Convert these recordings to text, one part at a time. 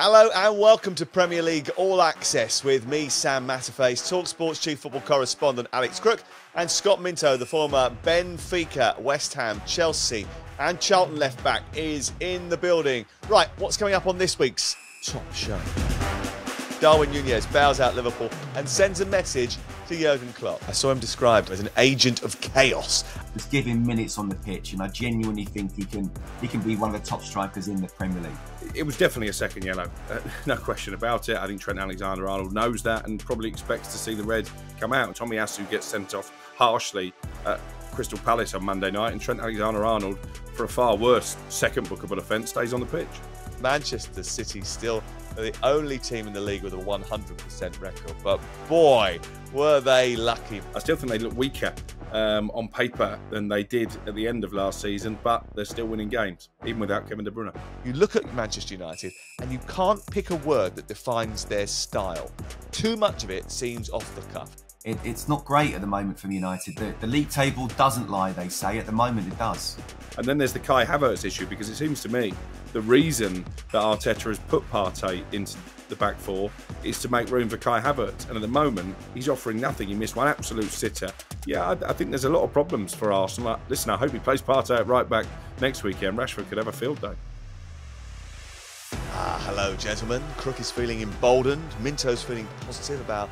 Hello and welcome to Premier League All Access with me, Sam Matterface, Talksport's chief football correspondent Alex Crook, and Scott Minto, the former Benfica, West Ham, Chelsea, and Charlton left back, is in the building. Right, what's coming up on this week's top show? Darwin Nunez bows out Liverpool and sends a message to Jurgen Klopp. I saw him described as an agent of chaos. Just give him minutes on the pitch, and I genuinely think he can he can be one of the top strikers in the Premier League. It was definitely a second yellow, uh, no question about it. I think Trent Alexander-Arnold knows that and probably expects to see the red come out. Tomiyasu gets sent off harshly at Crystal Palace on Monday night, and Trent Alexander-Arnold, for a far worse second bookable offence, stays on the pitch. Manchester City still the only team in the league with a 100% record. But boy, were they lucky. I still think they look weaker um, on paper than they did at the end of last season, but they're still winning games, even without Kevin De Bruyne. You look at Manchester United and you can't pick a word that defines their style. Too much of it seems off the cuff. It, it's not great at the moment for United. The, the league table doesn't lie, they say. At the moment, it does. And then there's the Kai Havertz issue because it seems to me the reason that Arteta has put Partey into the back four is to make room for Kai Havertz. And at the moment, he's offering nothing. He missed one absolute sitter. Yeah, I, I think there's a lot of problems for Arsenal. Listen, I hope he plays Partey at right back next weekend. Rashford could have a field day. Ah, hello, gentlemen. Crook is feeling emboldened. Minto's feeling positive about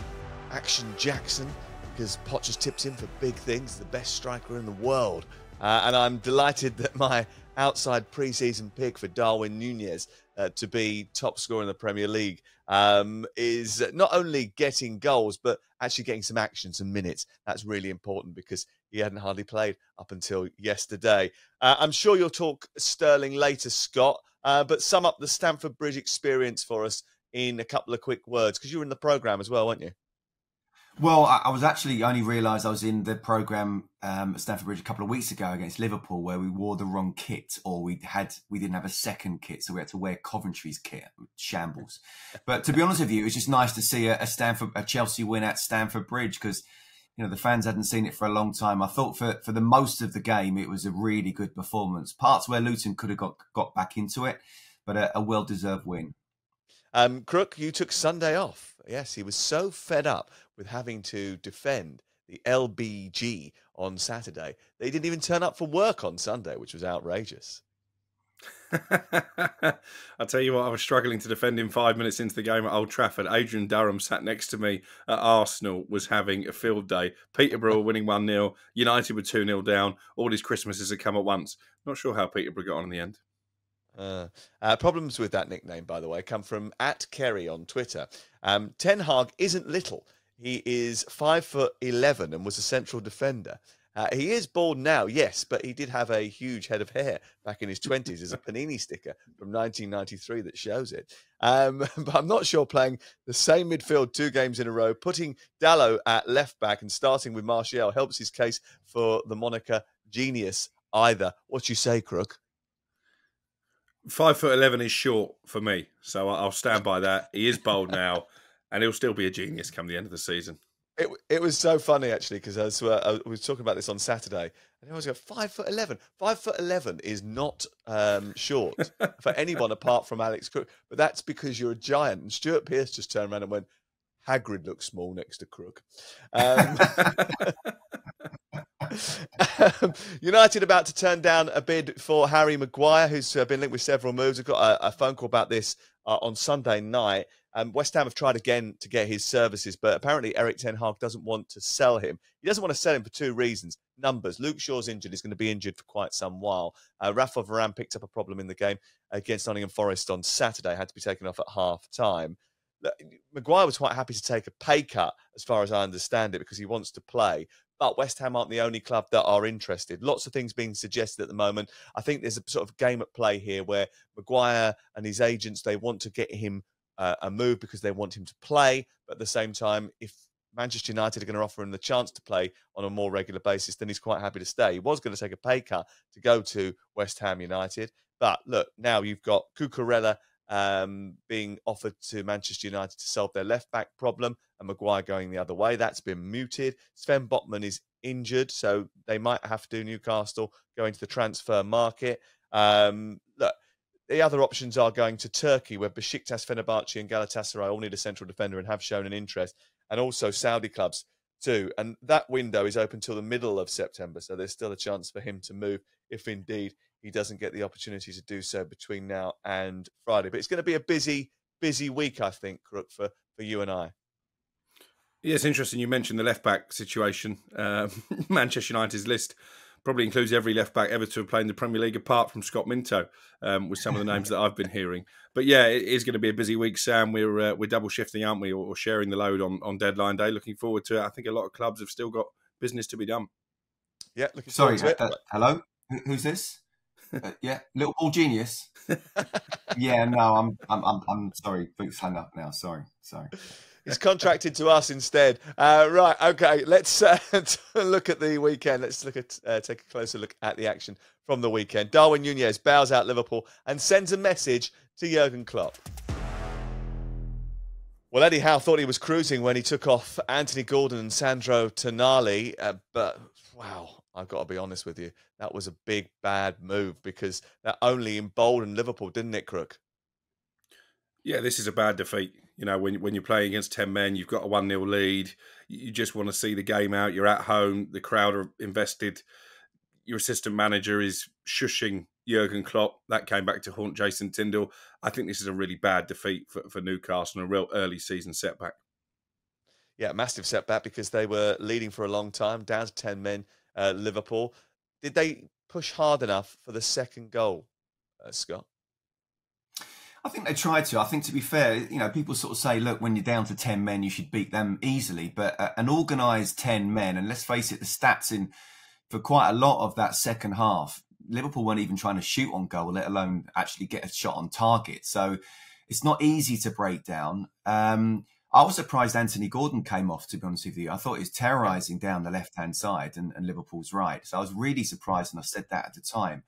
Action Jackson because Potter's tipped him for big things, the best striker in the world. Uh, and I'm delighted that my outside preseason pick for Darwin Nunez uh, to be top scorer in the Premier League um, is not only getting goals, but actually getting some action, some minutes. That's really important because he hadn't hardly played up until yesterday. Uh, I'm sure you'll talk Sterling later, Scott, uh, but sum up the Stamford Bridge experience for us in a couple of quick words because you were in the programme as well, weren't you? Well, I, I was actually only realised I was in the program um, at Stamford Bridge a couple of weeks ago against Liverpool, where we wore the wrong kit, or we had we didn't have a second kit, so we had to wear Coventry's kit. Shambles. But to be honest with you, it was just nice to see a, a Stamford a Chelsea win at Stamford Bridge because you know the fans hadn't seen it for a long time. I thought for for the most of the game, it was a really good performance. Parts where Luton could have got got back into it, but a, a well deserved win. Um, Crook, you took Sunday off. Yes, he was so fed up with having to defend the LBG on Saturday. They didn't even turn up for work on Sunday, which was outrageous. I'll tell you what, I was struggling to defend him five minutes into the game at Old Trafford. Adrian Durham sat next to me at Arsenal, was having a field day. Peterborough winning 1 0, United were 2 0 down. All his Christmases had come at once. Not sure how Peterborough got on in the end. Uh, uh, problems with that nickname, by the way, come from at Kerry on Twitter. Um, Ten Hag isn't little. He is five foot eleven and was a central defender. Uh, he is bald now, yes, but he did have a huge head of hair back in his 20s as a Panini sticker from 1993 that shows it. Um, but I'm not sure playing the same midfield two games in a row, putting Dalot at left back and starting with Martial helps his case for the moniker genius either. What you say, Crook? Five foot eleven is short for me, so I'll stand by that. He is bold now, and he'll still be a genius come the end of the season. It, it was so funny actually because I, was, uh, I was talking about this on Saturday, and I was going five foot eleven. Five foot eleven is not um, short for anyone apart from Alex Crook, but that's because you're a giant. And Stuart Pearce just turned around and went, "Hagrid looks small next to Crook." Um, um, United about to turn down a bid for Harry Maguire, who's uh, been linked with several moves. I've got a, a phone call about this uh, on Sunday night. Um, West Ham have tried again to get his services, but apparently Erik Ten Hag doesn't want to sell him. He doesn't want to sell him for two reasons. Numbers. Luke Shaw's injured. He's going to be injured for quite some while. Uh, Rafa Varane picked up a problem in the game against Nottingham Forest on Saturday, had to be taken off at half time. Maguire was quite happy to take a pay cut, as far as I understand it, because he wants to play. But West Ham aren't the only club that are interested. Lots of things being suggested at the moment. I think there's a sort of game at play here where Maguire and his agents they want to get him uh, a move because they want him to play. But at the same time, if Manchester United are going to offer him the chance to play on a more regular basis, then he's quite happy to stay. He was going to take a pay cut to go to West Ham United. But look, now you've got Cucurella um, being offered to Manchester United to solve their left back problem, and Maguire going the other way. That's been muted. Sven Botman is injured, so they might have to do Newcastle go into the transfer market. Um, look, the other options are going to Turkey, where Besiktas, Fenerbahce, and Galatasaray all need a central defender and have shown an interest, and also Saudi clubs too. And that window is open till the middle of September, so there's still a chance for him to move if indeed he doesn't get the opportunity to do so between now and Friday. But it's going to be a busy, busy week, I think, Crook, for, for you and I. It's interesting. You mentioned the left back situation. Uh, Manchester United's list probably includes every left back ever to have played in the Premier League, apart from Scott Minto, um, with some of the names that I've been hearing. But yeah, it is going to be a busy week, Sam. We're uh, we're double shifting, aren't we, or, sharing the load on on deadline day? Looking forward to it. I think a lot of clubs have still got business to be done. Yeah, looking Sorry, forward to uh, it. hello, who's this? uh, yeah, little ball genius. yeah, no, I'm, I'm, I'm, I'm sorry. Boots hung up now. Sorry, sorry. He's contracted to us instead. Uh, right, okay. Let's uh, look at the weekend. Let's look at uh, take a closer look at the action from the weekend. Darwin Nunez bows out Liverpool and sends a message to Jurgen Klopp. Well, Eddie Howe thought he was cruising when he took off Anthony Gordon and Sandro Tonali, uh, but wow, I've got to be honest with you, that was a big bad move because that only emboldened Liverpool, didn't it, Crook? Yeah, this is a bad defeat. You know, when when you're playing against ten men, you've got a one 0 lead. You just want to see the game out. You're at home. The crowd are invested. Your assistant manager is shushing Jurgen Klopp. That came back to haunt Jason Tindall. I think this is a really bad defeat for, for Newcastle and a real early season setback. Yeah, massive setback because they were leading for a long time, down to ten men. Uh, Liverpool. Did they push hard enough for the second goal, uh, Scott? I think they tried to. I think to be fair, you know, people sort of say, look, when you're down to 10 men, you should beat them easily. But uh, an organised 10 men, and let's face it, the stats in for quite a lot of that second half, Liverpool weren't even trying to shoot on goal, let alone actually get a shot on target. So it's not easy to break down. Um, I was surprised Anthony Gordon came off, to be honest with you. I thought he was terrorising down the left hand side and, and Liverpool's right. So I was really surprised, and I said that at the time.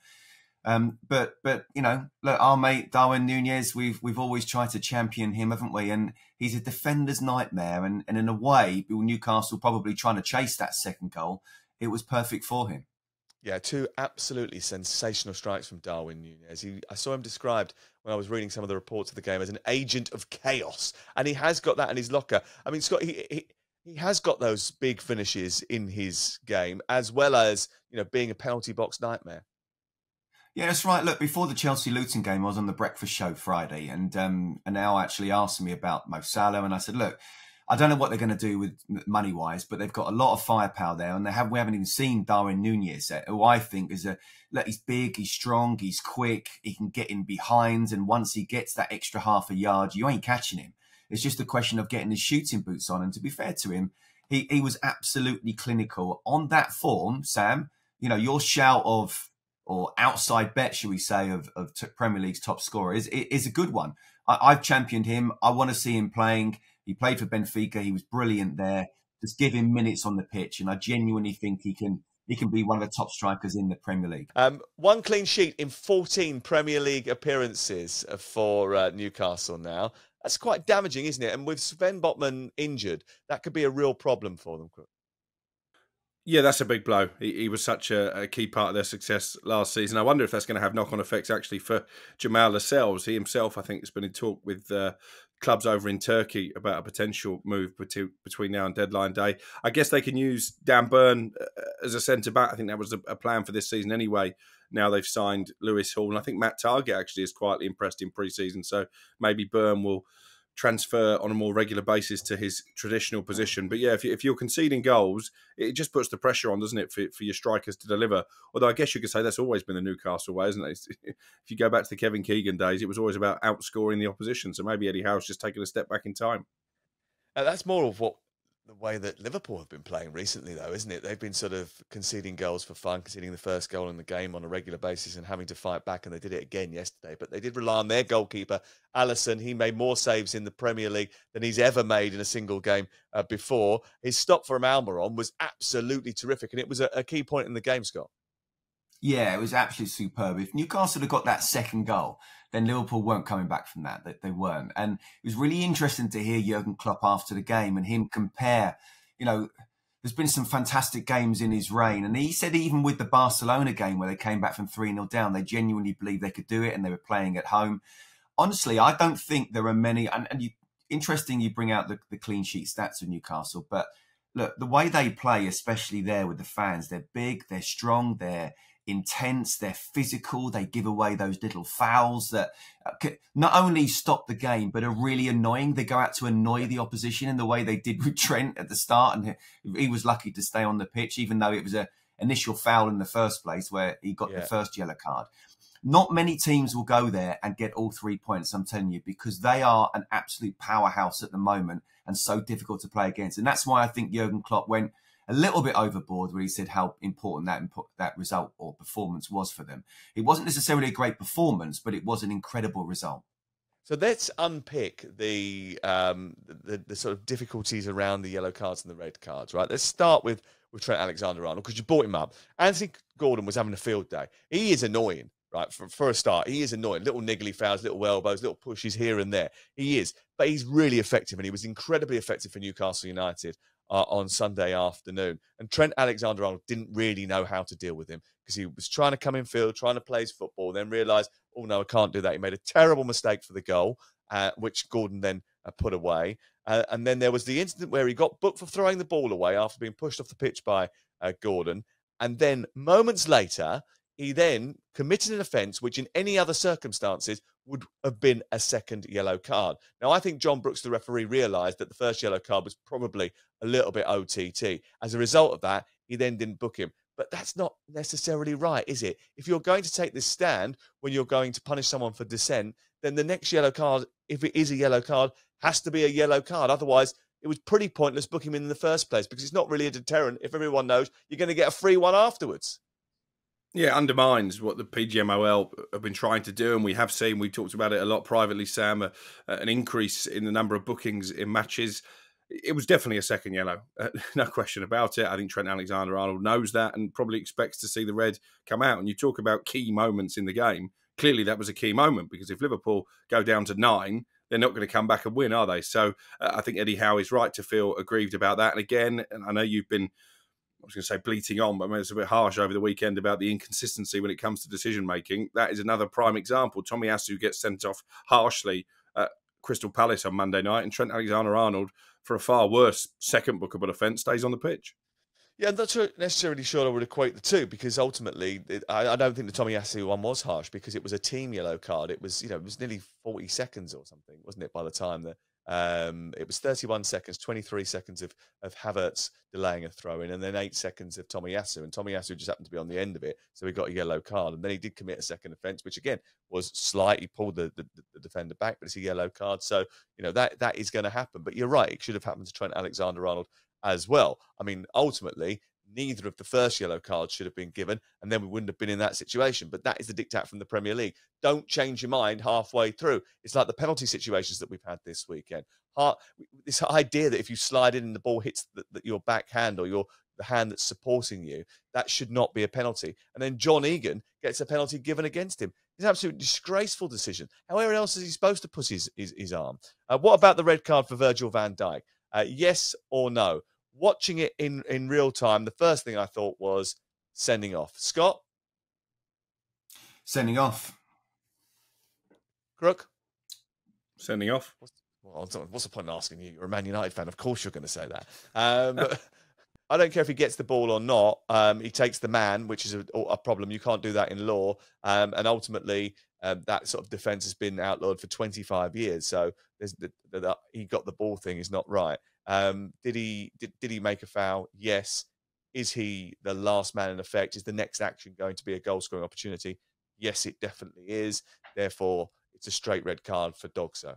Um, but but you know, look, our mate Darwin Nunez, we've we've always tried to champion him, haven't we? And he's a defender's nightmare. And and in a way, Newcastle probably trying to chase that second goal, it was perfect for him. Yeah, two absolutely sensational strikes from Darwin Nunez. He, I saw him described when I was reading some of the reports of the game as an agent of chaos, and he has got that in his locker. I mean, Scott, he, he he has got those big finishes in his game, as well as you know being a penalty box nightmare. Yeah, that's right. Look, before the Chelsea Luton game, I was on the breakfast show Friday, and um, and now actually asked me about Mo Salah, and I said, look, I don't know what they're going to do with money wise, but they've got a lot of firepower there, and they have we haven't even seen Darwin Nunez, who I think is a look. He's big, he's strong, he's quick, he can get in behind, and once he gets that extra half a yard, you ain't catching him. It's just a question of getting his shooting boots on, and to be fair to him, he he was absolutely clinical on that form. Sam, you know your shout of or outside bet, should we say, of, of Premier League's top scorer is is a good one. I, have championed him. I want to see him playing. He played for Benfica. He was brilliant there. Just give him minutes on the pitch, and I genuinely think he can he can be one of the top strikers in the Premier League. Um, one clean sheet in 14 Premier League appearances for uh, Newcastle now. That's quite damaging, isn't it? And with Sven Botman injured, that could be a real problem for them. Yeah, that's a big blow. He, he was such a, a, key part of their success last season. I wonder if that's going to have knock on effects actually for Jamal Lascelles. He himself, I think, has been in talk with uh, clubs over in Turkey about a potential move between now and deadline day. I guess they can use Dan Burn uh, as a centre back. I think that was a, plan for this season anyway. Now they've signed Lewis Hall, and I think Matt Targett actually is quietly impressed in pre season. So maybe Burn will transfer on a more regular basis to his traditional position. But yeah, if, you, are conceding goals, it just puts the pressure on, doesn't it, for, for your strikers to deliver? Although I guess you could say that's always been the Newcastle way, isn't it? if you go back to the Kevin Keegan days, it was always about outscoring the opposition. So maybe Eddie Howe's just taking a step back in time. Uh, that's more of what the way that Liverpool have been playing recently, though, isn't it? They've been sort of conceding goals for fun, conceding the first goal in the game on a regular basis and having to fight back. And they did it again yesterday. But they did rely on their goalkeeper, Alisson. He made more saves in the Premier League than he's ever made in a single game uh, before. His stop from Almiron was absolutely terrific. And it was a, a key point in the game, Scott. Yeah, it was absolutely superb. If Newcastle had got that second goal, then Liverpool weren't coming back from that. They, they weren't. And it was really interesting to hear Jurgen Klopp after the game and him compare, you know, there's been some fantastic games in his reign. And he said even with the Barcelona game where they came back from 3 0 down, they genuinely believed they could do it and they were playing at home. Honestly, I don't think there are many. And, and you, interesting you bring out the, the clean sheet stats of Newcastle, but look, the way they play, especially there with the fans, they're big, they're strong, they're intense, they're physical, they give away those little fouls that uh, not only stop the game, but are really annoying. They go out to annoy the opposition in the way they did with Trent at the start. And he was lucky to stay on the pitch, even though it was a initial foul in the first place where he got yeah. the first yellow card. Not many teams will go there and get all three points, I'm telling you, because they are an absolute powerhouse at the moment and so difficult to play against. And that's why I think Jurgen Klopp went – a little bit overboard when he said how important that that result or performance was for them. It wasn't necessarily a great performance, but it was an incredible result. So let's unpick the, um, the, the sort of difficulties around the yellow cards and the red cards. Right. Let's start with with Trent Alexander-Arnold because you brought him up. Anthony Gordon was having a field day. He is annoying. Right, for, for a start, he is annoying. Little niggly fouls, little elbows, little pushes here and there. He is, but he's really effective, and he was incredibly effective for Newcastle United uh, on Sunday afternoon. And Trent Alexander Arnold didn't really know how to deal with him because he was trying to come in field, trying to play his football, then realised, oh no, I can't do that. He made a terrible mistake for the goal, uh, which Gordon then uh, put away. Uh, and then there was the incident where he got booked for throwing the ball away after being pushed off the pitch by uh, Gordon. And then moments later, he then committed an offence which, in any other circumstances, would have been a second yellow card. Now, I think John Brooks, the referee, realised that the first yellow card was probably a little bit OTT. As a result of that, he then didn't book him. But that's not necessarily right, is it? If you're going to take this stand when you're going to punish someone for dissent, then the next yellow card, if it is a yellow card, has to be a yellow card. Otherwise, it was pretty pointless booking him in the first place because it's not really a deterrent if everyone knows you're going to get a free one afterwards. Yeah, undermines what the PGMOL have been trying to do, and we have seen. We talked about it a lot privately, Sam. Uh, an increase in the number of bookings in matches. It was definitely a second yellow, uh, no question about it. I think Trent Alexander-Arnold knows that, and probably expects to see the red come out. And you talk about key moments in the game. Clearly, that was a key moment because if Liverpool go down to nine, they're not going to come back and win, are they? So uh, I think Eddie Howe is right to feel aggrieved about that. And again, and I know you've been was going to say bleating on, but I mean, it's a bit harsh over the weekend about the inconsistency when it comes to decision making. That is another prime example. Tomiyasu gets sent off harshly at Crystal Palace on Monday night, and Trent Alexander Arnold, for a far worse second bookable offence, stays on the pitch. Yeah, I'm not necessarily sure I would equate the two because ultimately, it, I, I, don't think the Tomiyasu one was harsh because it was a team yellow card. It was, you know, it was nearly 40 seconds or something, wasn't it, by the time that um, it was 31 seconds, 23 seconds of, of Havertz delaying a throw in, and then eight seconds of Tommy Tomiyasu. And Tommy Tomiyasu just happened to be on the end of it, so he got a yellow card. And then he did commit a second offence, which again was slightly pulled the, the, the, defender back, but it's a yellow card. So, you know, that that is going to happen. But you're right, it should have happened to Trent Alexander Arnold as well. I mean, ultimately, neither of the first yellow cards should have been given, and then we wouldn't have been in that situation. But that is the diktat from the Premier League. Don't change your mind halfway through. It's like the penalty situations that we've had this weekend. This idea that if you slide in and the ball hits the, the, your backhand or your the hand that's supporting you, that should not be a penalty. And then John Egan gets a penalty given against him. It's an absolute disgraceful decision. However else is he supposed to put his, his, his arm? Uh, what about the red card for Virgil van Dijk? Uh, yes or no? Watching it in in real time, the first thing I thought was sending off. Scott, sending off. Crook, sending off. What's, well, what's the point in asking you? You're a Man United fan, of course you're going to say that. Um, I don't care if he gets the ball or not. Um, he takes the man, which is a, a, problem. You can't do that in law. Um, and ultimately, um, that sort of defence has been outlawed for 25 years. So the, the, the, he got the ball thing is not right. Um, did he did, did he make a foul? Yes. Is he the last man in effect? Is the next action going to be a goal scoring opportunity? Yes, it definitely is. Therefore, it's a straight red card for DOGSO.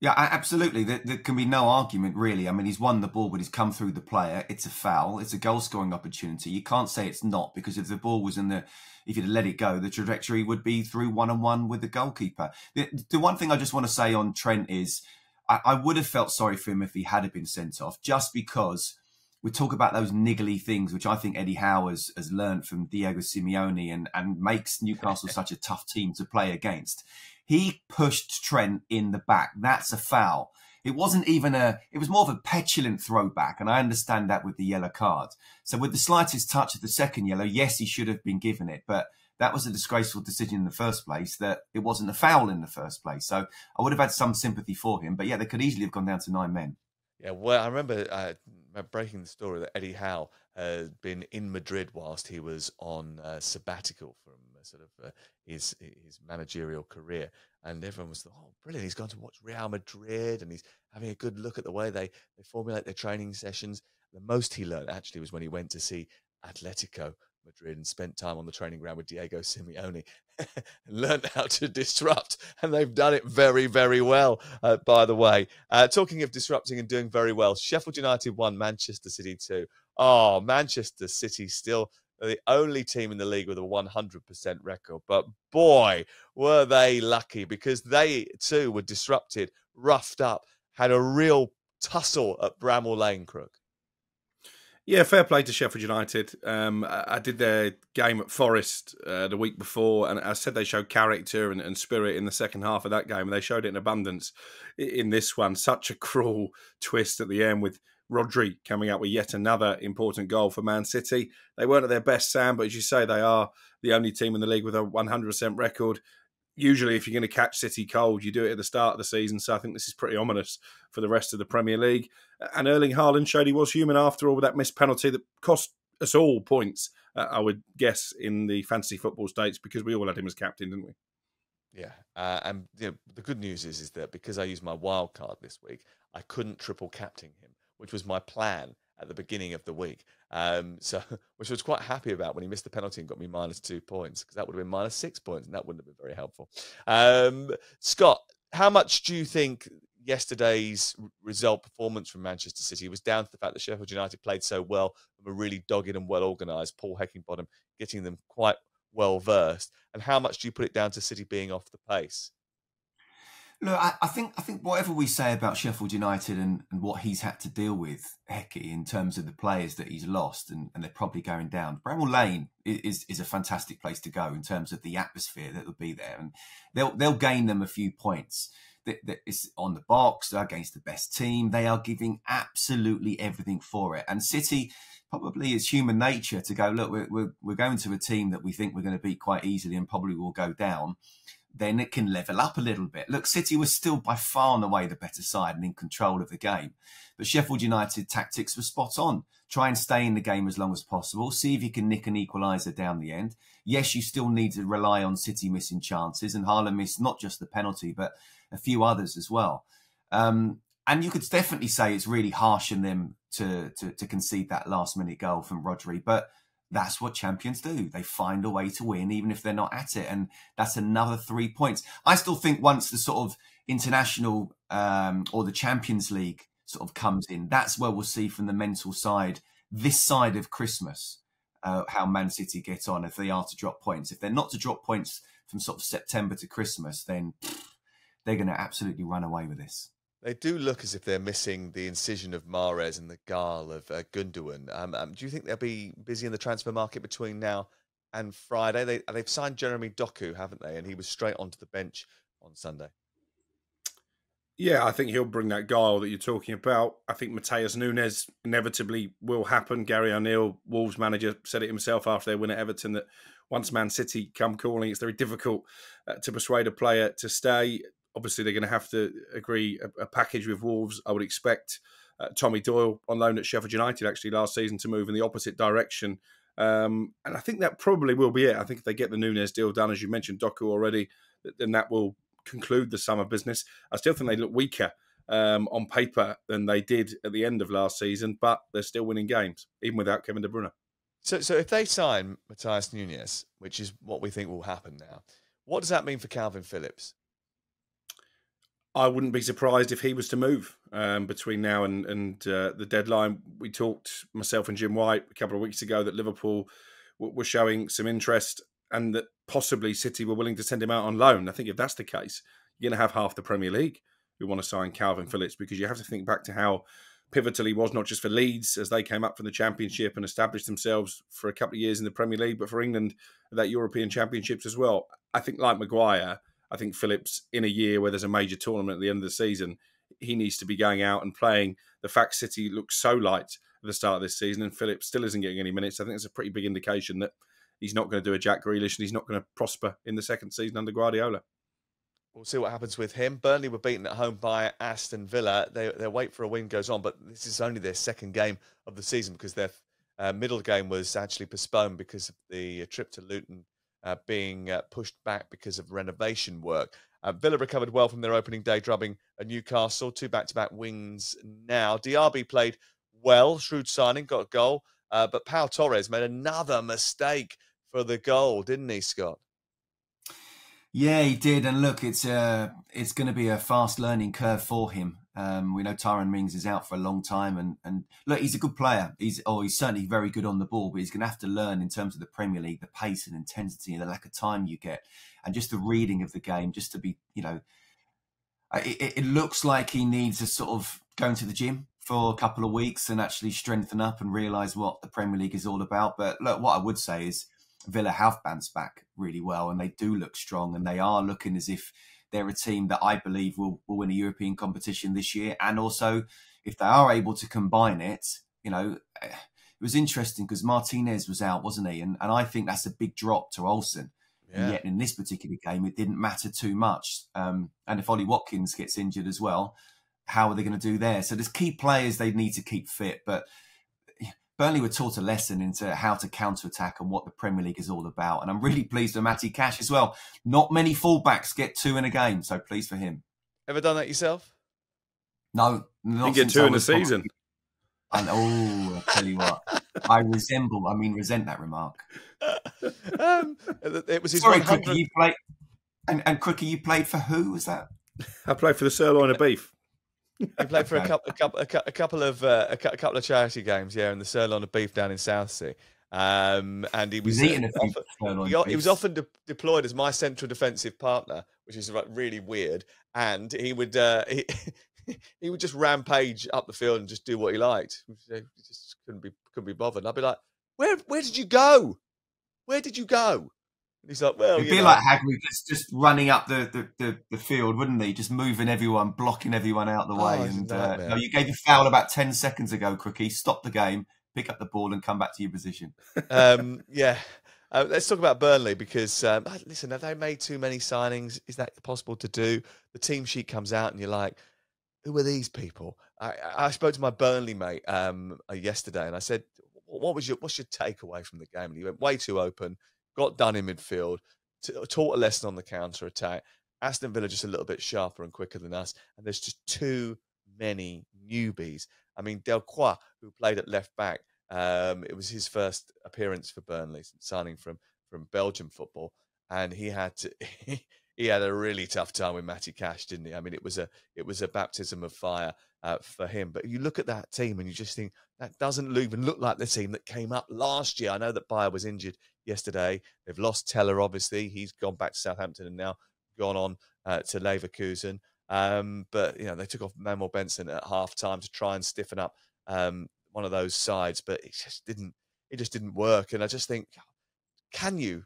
Yeah, absolutely. There, there, can be no argument, really. I mean, he's won the ball, but he's come through the player. It's a foul. It's a goal scoring opportunity. You can't say it's not because if the ball was in the, if you'd let it go, the trajectory would be through one on one with the goalkeeper. The, the one thing I just want to say on Trent is I, I would have felt sorry for him if he had been sent off, just because we talk about those niggly things, which I think Eddie Howe has, has learned from Diego Simeone and, and makes Newcastle such a tough team to play against. He pushed Trent in the back. That's a foul. it wasn't even a, it was more of a petulant throwback. And I understand that with the yellow card. So with the slightest touch of the second yellow, yes, he should have been given it, but that was a disgraceful decision in the first place that it wasn't a foul in the first place. So I would have had some sympathy for him, but yeah, they could easily have gone down to nine men. Yeah, well, I remember uh, breaking the story that Eddie Howe had been in Madrid whilst he was on uh, sabbatical from uh, sort of uh, his his managerial career, and everyone was thought, oh, brilliant! He's gone to watch Real Madrid, and he's having a good look at the way they they formulate their training sessions. The most he learned actually was when he went to see Atletico Madrid and spent time on the training ground with Diego Simeone learned how to disrupt. And they've done it very, very well, uh, by the way. Uh, talking of disrupting and doing very well, Sheffield United won, Manchester City 2. Oh, Manchester City still the only team in the league with a 100% record. But boy, were they lucky because they too were disrupted, roughed up, had a real tussle at Bramall Lane, Crook. Yeah, fair play to Sheffield United. Um, I, did their game at Forest uh, the week before, and I said they showed character and, and, spirit in the second half of that game, and they showed it in abundance in this one. Such a cruel twist at the end with Rodri coming out with yet another important goal for Man City. They weren't at their best, Sam, but as you say, they are the only team in the league with a 100% record usually if you're going to catch City cold, you do it at the start of the season. So I think this is pretty ominous for the rest of the Premier League. And Erling Haaland showed he was human after all with that missed penalty that cost us all points, uh, I would guess, in the fantasy football states because we all had him as captain, didn't we? Yeah, uh, and you know, the good news is is that because I used my wild card this week, I couldn't triple captain him, which was my plan at the beginning of the week. Um, so, which I was quite happy about when he missed the penalty and got me minus two points because that would have been minus six points and that wouldn't have been very helpful. Um, Scott, how much do you think yesterday's result performance from Manchester City was down to the fact that Sheffield United played so well and were really dogged and well organised? Paul Heckingbottom getting them quite well versed, and how much do you put it down to City being off the pace? Look, I, I, think I think whatever we say about Sheffield United and, and what he's had to deal with, Hecky, in terms of the players that he's lost, and, and they're probably going down. Bramall Lane is is a fantastic place to go in terms of the atmosphere that will be there, and they'll they'll gain them a few points. It's on the box against the best team. They are giving absolutely everything for it, and City probably is human nature to go look. We're, we're, we're going to a team that we think we're going to beat quite easily, and probably will go down then it can level up a little bit. Look, City was still by far and away the better side and in control of the game. But Sheffield United tactics were spot on. Try and stay in the game as long as possible. See if you can nick an equaliser down the end. Yes, you still need to rely on City missing chances, and Haaland missed not just the penalty, but a few others as well. Um, and you could definitely say it's really harsh in them to, to, to concede that last minute goal from Rodri. But that's what champions do. They find a way to win, even if they're not at it. And that's another three points. I still think once the sort of international um, or the Champions League sort of comes in, that's where we'll see from the mental side, this side of Christmas, uh, how Man City get on if they are to drop points. If they're not to drop points from sort of September to Christmas, then pff, they're going to absolutely run away with this. They do look as if they're missing the incision of Mahrez and the guile of uh, Gundogan. Um, um, do you think they'll be busy in the transfer market between now and Friday? They, they've signed Jeremy Doku, haven't they? And he was straight onto the bench on Sunday. Yeah, I think he'll bring that guile that you're talking about. I think Matheus Nunes inevitably will happen. Gary O'Neill, Wolves manager, said it himself after their win at Everton that once Man City come calling, it's very difficult uh, to persuade a player to stay obviously they're going to have to agree a, a package with Wolves. I would expect uh, Tommy Doyle on loan at Sheffield United actually last season to move in the opposite direction. Um, and I think that probably will be it. I think if they get the Nunes deal done, as you mentioned, Doku already, then that will conclude the summer business. I still think they look weaker um, on paper than they did at the end of last season, but they're still winning games, even without Kevin De Bruyne. So, so if they sign Matheus Nunes, which is what we think will happen now, what does that mean for Calvin Phillips? I wouldn't be surprised if he was to move um, between now and, and uh, the deadline. We talked, myself and Jim White, a couple of weeks ago, that Liverpool w- were showing some interest and that possibly City were willing to send him out on loan. I think if that's the case, you're going to have half the Premier League who want to sign Calvin Phillips because you have to think back to how pivotal he was, not just for Leeds as they came up from the Championship and established themselves for a couple of years in the Premier League, but for England, that European Championships as well. I think, like Maguire, I think Phillips, in a year where there's a major tournament at the end of the season, he needs to be going out and playing. The fact City looks so light at the start of this season, and Phillips still isn't getting any minutes. I think it's a pretty big indication that he's not going to do a Jack Grealish and he's not going to prosper in the second season under Guardiola. We'll see what happens with him. Burnley were beaten at home by Aston Villa. They, their wait for a win goes on, but this is only their second game of the season because their uh, middle game was actually postponed because of the trip to Luton uh, being uh, pushed back because of renovation work. Uh, Villa recovered well from their opening day, drubbing a Newcastle. Two back-to-back wins now. Diaby played well, shrewd signing, got a goal, uh, but Pau Torres made another mistake for the goal, didn't he, Scott? Yeah, he did. And look, it's uh, it's going to be a fast learning curve for him. Um, we know Tyrone Mings is out for a long time, and and look, he's a good player. He's oh, he's certainly very good on the ball, but he's going to have to learn in terms of the Premier League, the pace and intensity, and the lack of time you get, and just the reading of the game, just to be, you know, it, it looks like he needs to sort of go into the gym for a couple of weeks and actually strengthen up and realise what the Premier League is all about. But look, what I would say is Villa have bounced back really well, and they do look strong, and they are looking as if they're a team that I believe will, will win a European competition this year. And also, if they are able to combine it, you know, eh, it was interesting because Martinez was out, wasn't he? And, and I think that's a big drop to Olsen. Yeah. And yet in this particular game, it didn't matter too much. Um, and if Ollie Watkins gets injured as well, how are they going to do there? So there's key players they need to keep fit. But Burnley were taught a lesson into how to counter attack and what the Premier League is all about. And I'm really pleased for Matty Cash as well. Not many fullbacks get two in a game, so pleased for him. Ever done that yourself? No, not you get two in a season. And oh, I tell you what, I resemble, I mean, resent that remark. um, it was his Sorry, 100... Crookie, you played, and, and Crookie, you played for who was that? I played for the sirloin of beef. He played for a couple, a couple, a couple of uh, a couple of charity games, yeah, in the sirloin of beef down in Southsea. Um, and he was He's uh, often, he, he, was often de- deployed as my central defensive partner, which is really weird. And he would uh, he, he would just rampage up the field and just do what he liked. He just couldn't be couldn't be bothered. And I'd be like, "Where where did you go? Where did you go?" He's like, well, it'd be know. like Hagrid just, just running up the, the, the, the, field, wouldn't he? Just moving everyone, blocking everyone out the way. Oh, and uh, no, you gave a foul about ten seconds ago, Crookie. Stop the game, pick up the ball, and come back to your position. Um, yeah. Uh, let's talk about Burnley because um, listen, have they made too many signings? Is that possible to do? The team sheet comes out, and you're like, "Who are these people?" I, I spoke to my Burnley mate um, uh, yesterday, and I said, "What was your what's your takeaway from the game?" And he went, "Way too open, got done in midfield, taught a lesson on the counter attack. Aston Villa just a little bit sharper and quicker than us, and there's just too many newbies. I mean, Delcroix, who played at left back, um, it was his first appearance for Burnley, signing from from Belgium football, and he had to. had a really tough time with Matty Cash, didn't he? I mean, it was a it was a baptism of fire uh, for him. But you look at that team and you just think that doesn't even look like the team that came up last year. I know that Beyer was injured yesterday. They've lost Tella, obviously. He's gone back to Southampton and now gone on uh, to Leverkusen. Um, but you know they took off Manuel Benson at half time to try and stiffen up um, one of those sides, but it just didn't. It just didn't work. And I just think, can you?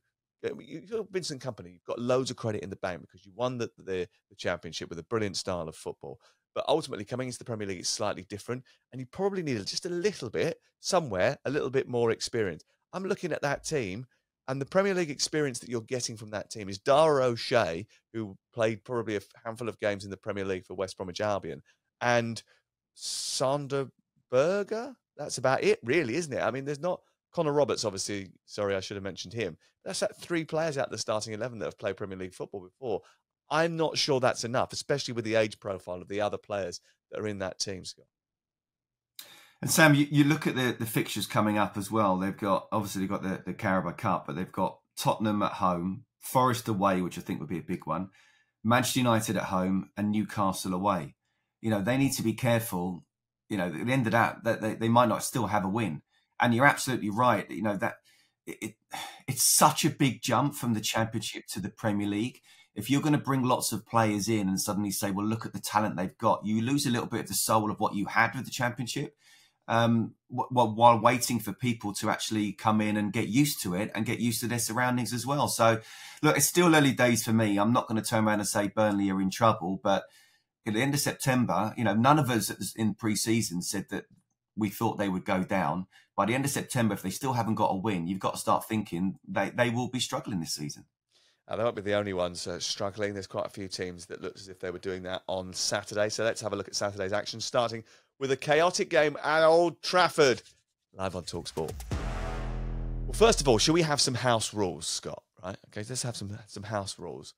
You're Vincent Kompany. You've got loads of credit in the bank because you won the, the, the championship with a brilliant style of football. But ultimately, coming into the Premier League is slightly different, and you probably need just a little bit somewhere, a little bit more experience. I'm looking at that team, and the Premier League experience that you're getting from that team is Dara O'Shea, who played probably a handful of games in the Premier League for West Bromwich Albion, and Sander Berge. That's about it, really, isn't it? I mean, there's not Connor Roberts, obviously. Sorry, I should have mentioned him. That's that three players out the starting eleven that have played Premier League football before. I'm not sure that's enough, especially with the age profile of the other players that are in that team, Scott. And Sam, you, you look at the, the fixtures coming up as well. They've got obviously they've got the, the Carabao Cup, but they've got Tottenham at home, Forest away, which I think would be a big one, Manchester United at home, and Newcastle away. You know, they need to be careful. You know, at the end of that, that they, they might not still have a win. And you're absolutely right. You know, that it, it it's such a big jump from the championship to the Premier League if you're going to bring lots of players in and suddenly say, well, look at the talent they've got, you lose a little bit of the soul of what you had with the championship. Um, while, while waiting for people to actually come in and get used to it and get used to their surroundings as well. So, look, it's still early days for me. I'm not going to turn around and say Burnley are in trouble, but at the end of September, you know, none of us in pre-season said that we thought they would go down. By the end of September, if they still haven't got a win, you've got to start thinking they, they will be struggling this season. Uh, they won't be the only ones uh, struggling. There's quite a few teams that looked as if they were doing that on Saturday. So let's have a look at Saturday's action, starting with a chaotic game at Old Trafford, live on Talksport. Well, first of all, should we have some house rules, Scott? Right? Okay, let's have some some house rules.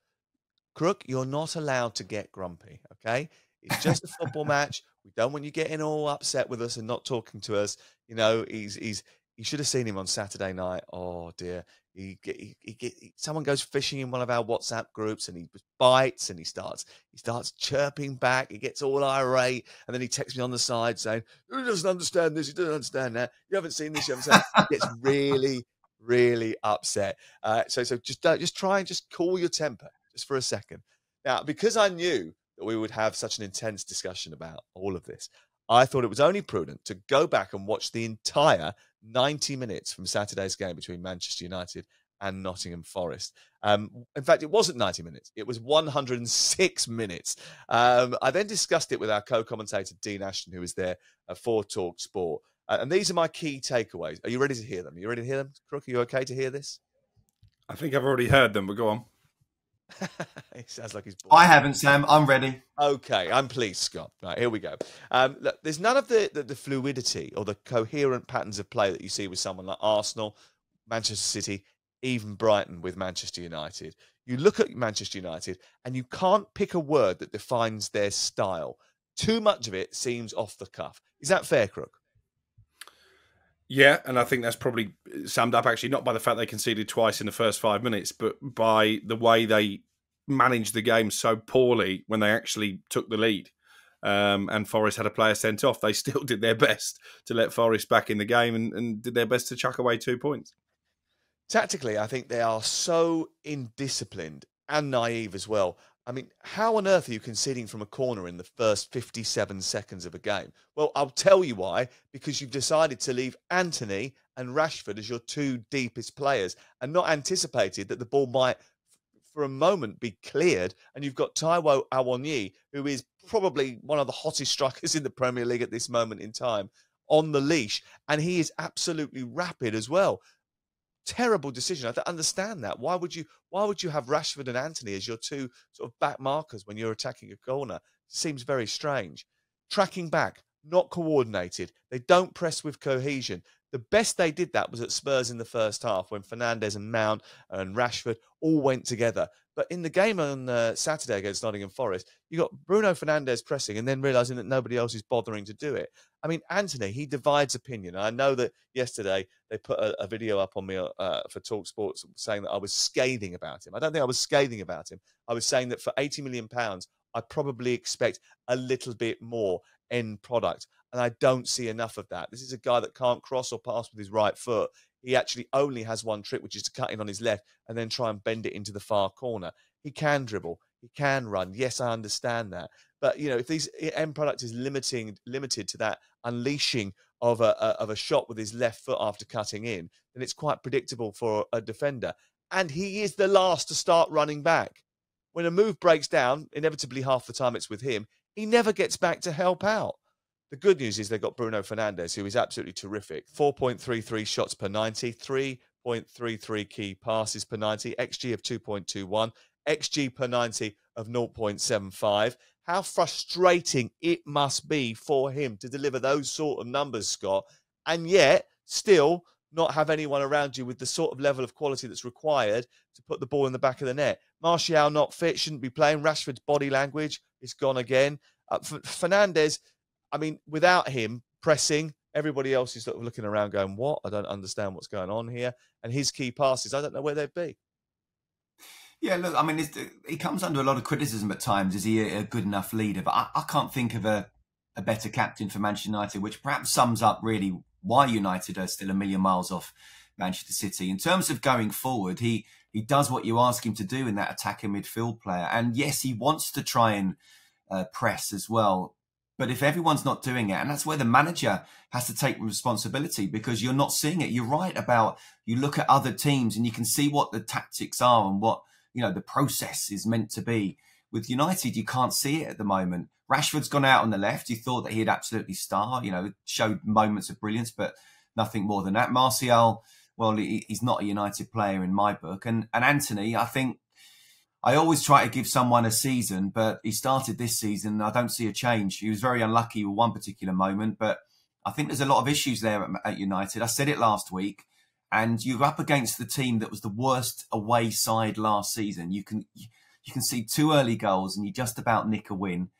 Crook, you're not allowed to get grumpy. Okay, it's just a football match. We don't want you getting all upset with us and not talking to us. You know, he's he's you should have seen him on Saturday night. Oh dear, he, he, he, he, someone goes fishing in one of our WhatsApp groups and he bites and he starts he starts chirping back. He gets all irate and then he texts me on the side saying, "He doesn't understand this. He doesn't understand that. You haven't seen this. You haven't seen." That. He gets really really upset. Uh, so so just uh, just try and just cool your temper just for a second. Now, because I knew that we would have such an intense discussion about all of this, I thought it was only prudent to go back and watch the entire 90 minutes from Saturday's game between Manchester United and Nottingham Forest. Um, in fact, it wasn't 90 minutes, it was 106 minutes. Um, I then discussed it with our co commentator, Dean Ashton, who was there for Talk Sport. Uh, and these are my key takeaways. Are you ready to hear them? Are you ready to hear them? Crook, are you okay to hear this? I think I've already heard them, but go on. he sounds like he's. Bored. I haven't, Sam. I'm ready. Okay, I'm pleased, Scott. Right, here we go. Um, look, there's none of the, the, the fluidity or the coherent patterns of play that you see with someone like Arsenal, Manchester City, even Brighton with Manchester United. You look at Manchester United and you can't pick a word that defines their style. Too much of it seems off the cuff. Is that fair, Crook? Yeah, and I think that's probably summed up actually not by the fact they conceded twice in the first five minutes, but by the way they managed the game so poorly when they actually took the lead. Um, and Forest had a player sent off. They still did their best to let Forest back in the game and, and did their best to chuck away two points. Tactically, I think they are so indisciplined and naive as well. I mean, how on earth are you conceding from a corner in the first 57 seconds of a game? Well, I'll tell you why. Because you've decided to leave Antony and Rashford as your two deepest players and not anticipated that the ball might, for a moment, be cleared. And you've got Taiwo Awoniyi, who is probably one of the hottest strikers in the Premier League at this moment in time, on the leash. And he is absolutely rapid as well terrible decision. I don't understand that. Why would you why would you have Rashford and Antony as your two sort of back markers when you're attacking a corner? Seems very strange. Tracking back, not coordinated. They don't press with cohesion. The best they did that was at Spurs in the first half when Fernandes and Mount and Rashford all went together. But in the game on uh, Saturday against Nottingham Forest, you got Bruno Fernandes pressing and then realizing that nobody else is bothering to do it. I mean, Antony, he divides opinion. I know that yesterday they put a, a video up on me uh, for Talk Sports saying that I was scathing about him. I don't think I was scathing about him. I was saying that for 80 million pounds, I probably expect a little bit more end product. And I don't see enough of that. This is a guy that can't cross or pass with his right foot he actually only has one trick, which is to cut in on his left and then try and bend it into the far corner. He can dribble, he can run. Yes, I understand that. But you know, if these end product is limiting limited to that unleashing of a, a of a shot with his left foot after cutting in, then it's quite predictable for a defender. And he is the last to start running back. When a move breaks down, inevitably half the time it's with him, he never gets back to help out. The good news is they've got Bruno Fernandes, who is absolutely terrific. 4.33 shots per 90, 3.33 key passes per 90, XG of 2.21, XG per 90 of 0.75. How frustrating it must be for him to deliver those sort of numbers, Scott, and yet still not have anyone around you with the sort of level of quality that's required to put the ball in the back of the net. Martial not fit, shouldn't be playing. Rashford's body language is gone again. Uh, Fernandes I mean, without him pressing, everybody else is sort of looking around going, What? I don't understand what's going on here. And his key passes, I don't know where they'd be. Yeah, look, I mean, he comes under a lot of criticism at times. Is he a, good enough leader? But I, I can't think of a, a better captain for Manchester United, which perhaps sums up really why United are still a million miles off Manchester City. In terms of going forward, he he does what you ask him to do in that attacking midfield player. And yes, he wants to try and uh, press as well. But if everyone's not doing it, and that's where the manager has to take responsibility because you're not seeing it. You're right about you look at other teams and you can see what the tactics are and what you know the process is meant to be with United, you can't see it at the moment. Rashford's gone out on the left. You thought that he'd absolutely star, you know, showed moments of brilliance, but nothing more than that. Martial, well, he's not a United player in my book. And, and Antony, I think I always try to give someone a season, but he started this season. I don't see a change. He was very unlucky with one particular moment, but I think there's a lot of issues there at, at United. I said it last week, and you're up against the team that was the worst away side last season. You can you can see two early goals, and you just about nick a win.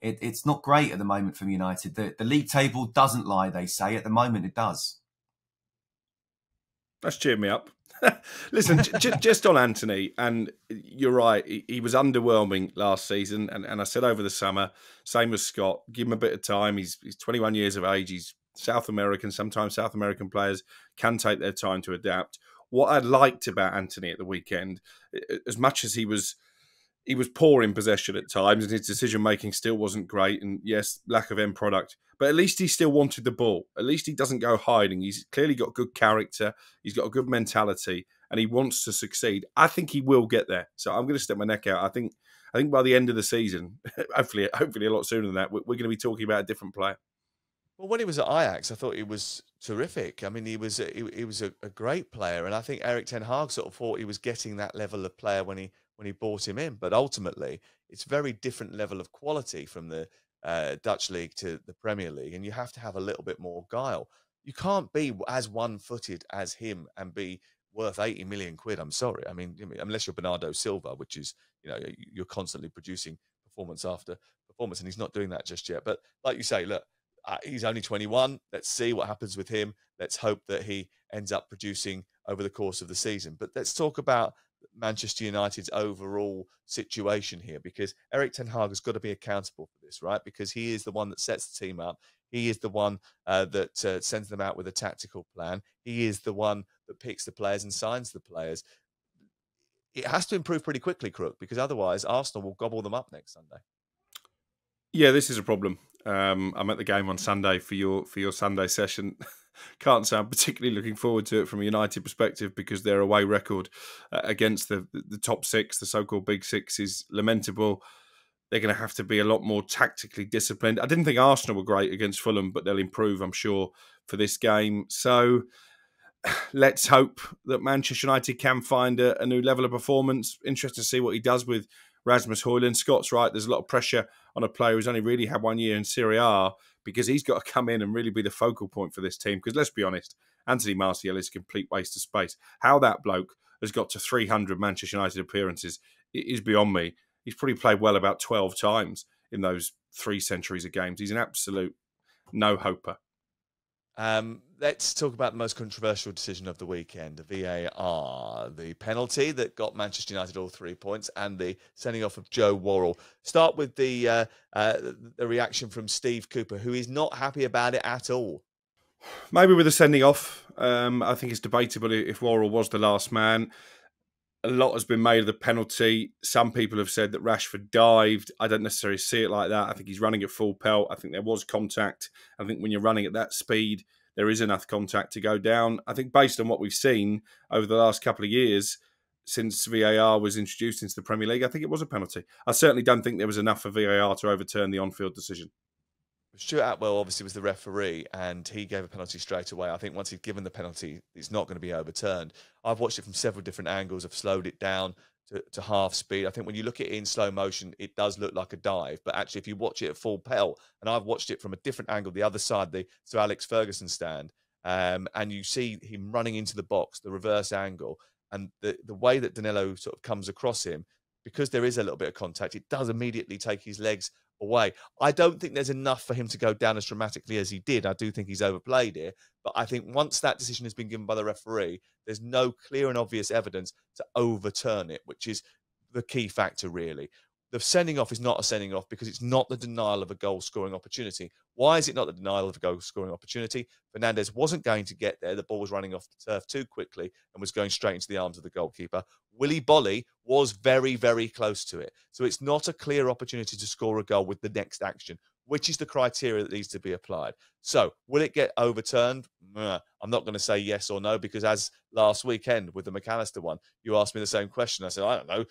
It, it's not great at the moment from United. The, the league table doesn't lie, they say. At the moment, it does. That's cheered me up. Listen, j- just on Antony, and you're right, he, he, was underwhelming last season. And, and I said over the summer, same as Scott, give him a bit of time. He's, he's 21 years of age. He's South American. Sometimes South American players can take their time to adapt. What I liked about Antony at the weekend, as much as he was he was poor in possession at times, and his decision making still wasn't great. And yes, lack of end product, but at least he still wanted the ball. At least he doesn't go hiding. He's clearly got good character. He's got a good mentality, and he wants to succeed. I think he will get there. So I'm going to stick my neck out. I think. I think by the end of the season, hopefully, hopefully a lot sooner than that, we're, going to be talking about a different player. Well, when he was at Ajax, I thought he was terrific. I mean, he was he, he was a, a, great player, and I think Erik Ten Hag sort of thought he was getting that level of player when he when he bought him in. But ultimately, it's very different level of quality from the uh, Dutch league to the Premier League, and you have to have a little bit more guile. You can't be as one-footed as him and be worth 80 million quid. I'm sorry. I mean, unless you're Bernardo Silva, which is, you know, you're constantly producing performance after performance, and he's not doing that just yet. But like you say, look, uh, he's only 21. Let's see what happens with him. Let's hope that he ends up producing over the course of the season. But let's talk about Manchester United's overall situation here because Erik Ten Hag has got to be accountable for this, right? Because he is the one that sets the team up. He is the one uh, that uh, sends them out with a tactical plan. He is the one that picks the players and signs the players. It has to improve pretty quickly, Crook, because otherwise Arsenal will gobble them up next Sunday. Yeah, this is a problem. Um, I'm at the game on Sunday for your for your Sunday session. Can't say I'm particularly looking forward to it from a United perspective because their away record uh, against the the top six, the so-called Big Six, is lamentable. They're going to have to be a lot more tactically disciplined. I didn't think Arsenal were great against Fulham, but they'll improve, I'm sure, for this game. So let's hope that Manchester United can find a, a new level of performance. Interested to see what he does with Rasmus Højlund. Scott's right. There's a lot of pressure on a player who's only really had one year in Serie A because he's got to come in and really be the focal point for this team. Because let's be honest, Anthony Martial is a complete waste of space. How that bloke has got to 300 Manchester United appearances is beyond me. He's probably played well about 12 times in those three centuries of games. He's an absolute no hoper. Um, let's talk about the most controversial decision of the weekend, the VAR, the penalty that got Manchester United all three points, and the sending off of Joe Worrall. Start with the uh, uh, the reaction from Steve Cooper, who is not happy about it at all. Maybe with the sending off, um, I think it's debatable if Worrall was the last man. A lot has been made of the penalty. Some people have said that Rashford dived. I don't necessarily see it like that. I think he's running at full pelt. I think there was contact. I think when you're running at that speed, there is enough contact to go down. I think based on what we've seen over the last couple of years since VAR was introduced into the Premier League, I think it was a penalty. I certainly don't think there was enough for VAR to overturn the on-field decision. Stuart Atwell obviously was the referee and he gave a penalty straight away. I think once he'd given the penalty, it's not going to be overturned. I've watched it from several different angles. I've slowed it down to, to half speed. I think when you look at it in slow motion, it does look like a dive. But actually, if you watch it at full pelt, and I've watched it from a different angle, the other side, the Sir Alex Ferguson stand, um, and you see him running into the box, the reverse angle, and the, the way that Danilo sort of comes across him, because there is a little bit of contact, it does immediately take his legs away. I don't think there's enough for him to go down as dramatically as he did. I do think he's overplayed it. But I think once that decision has been given by the referee, there's no clear and obvious evidence to overturn it, which is the key factor, really. The sending off is not a sending off because it's not the denial of a goal scoring opportunity. Why is it not the denial of a goal scoring opportunity? Fernandes wasn't going to get there. The ball was running off the turf too quickly and was going straight into the arms of the goalkeeper. Willy Boly was very, very close to it. So it's not a clear opportunity to score a goal with the next action, which is the criteria that needs to be applied. So will it get overturned? I'm not going to say yes or no because as last weekend with the Mac Allister one, you asked me the same question. I said, I don't know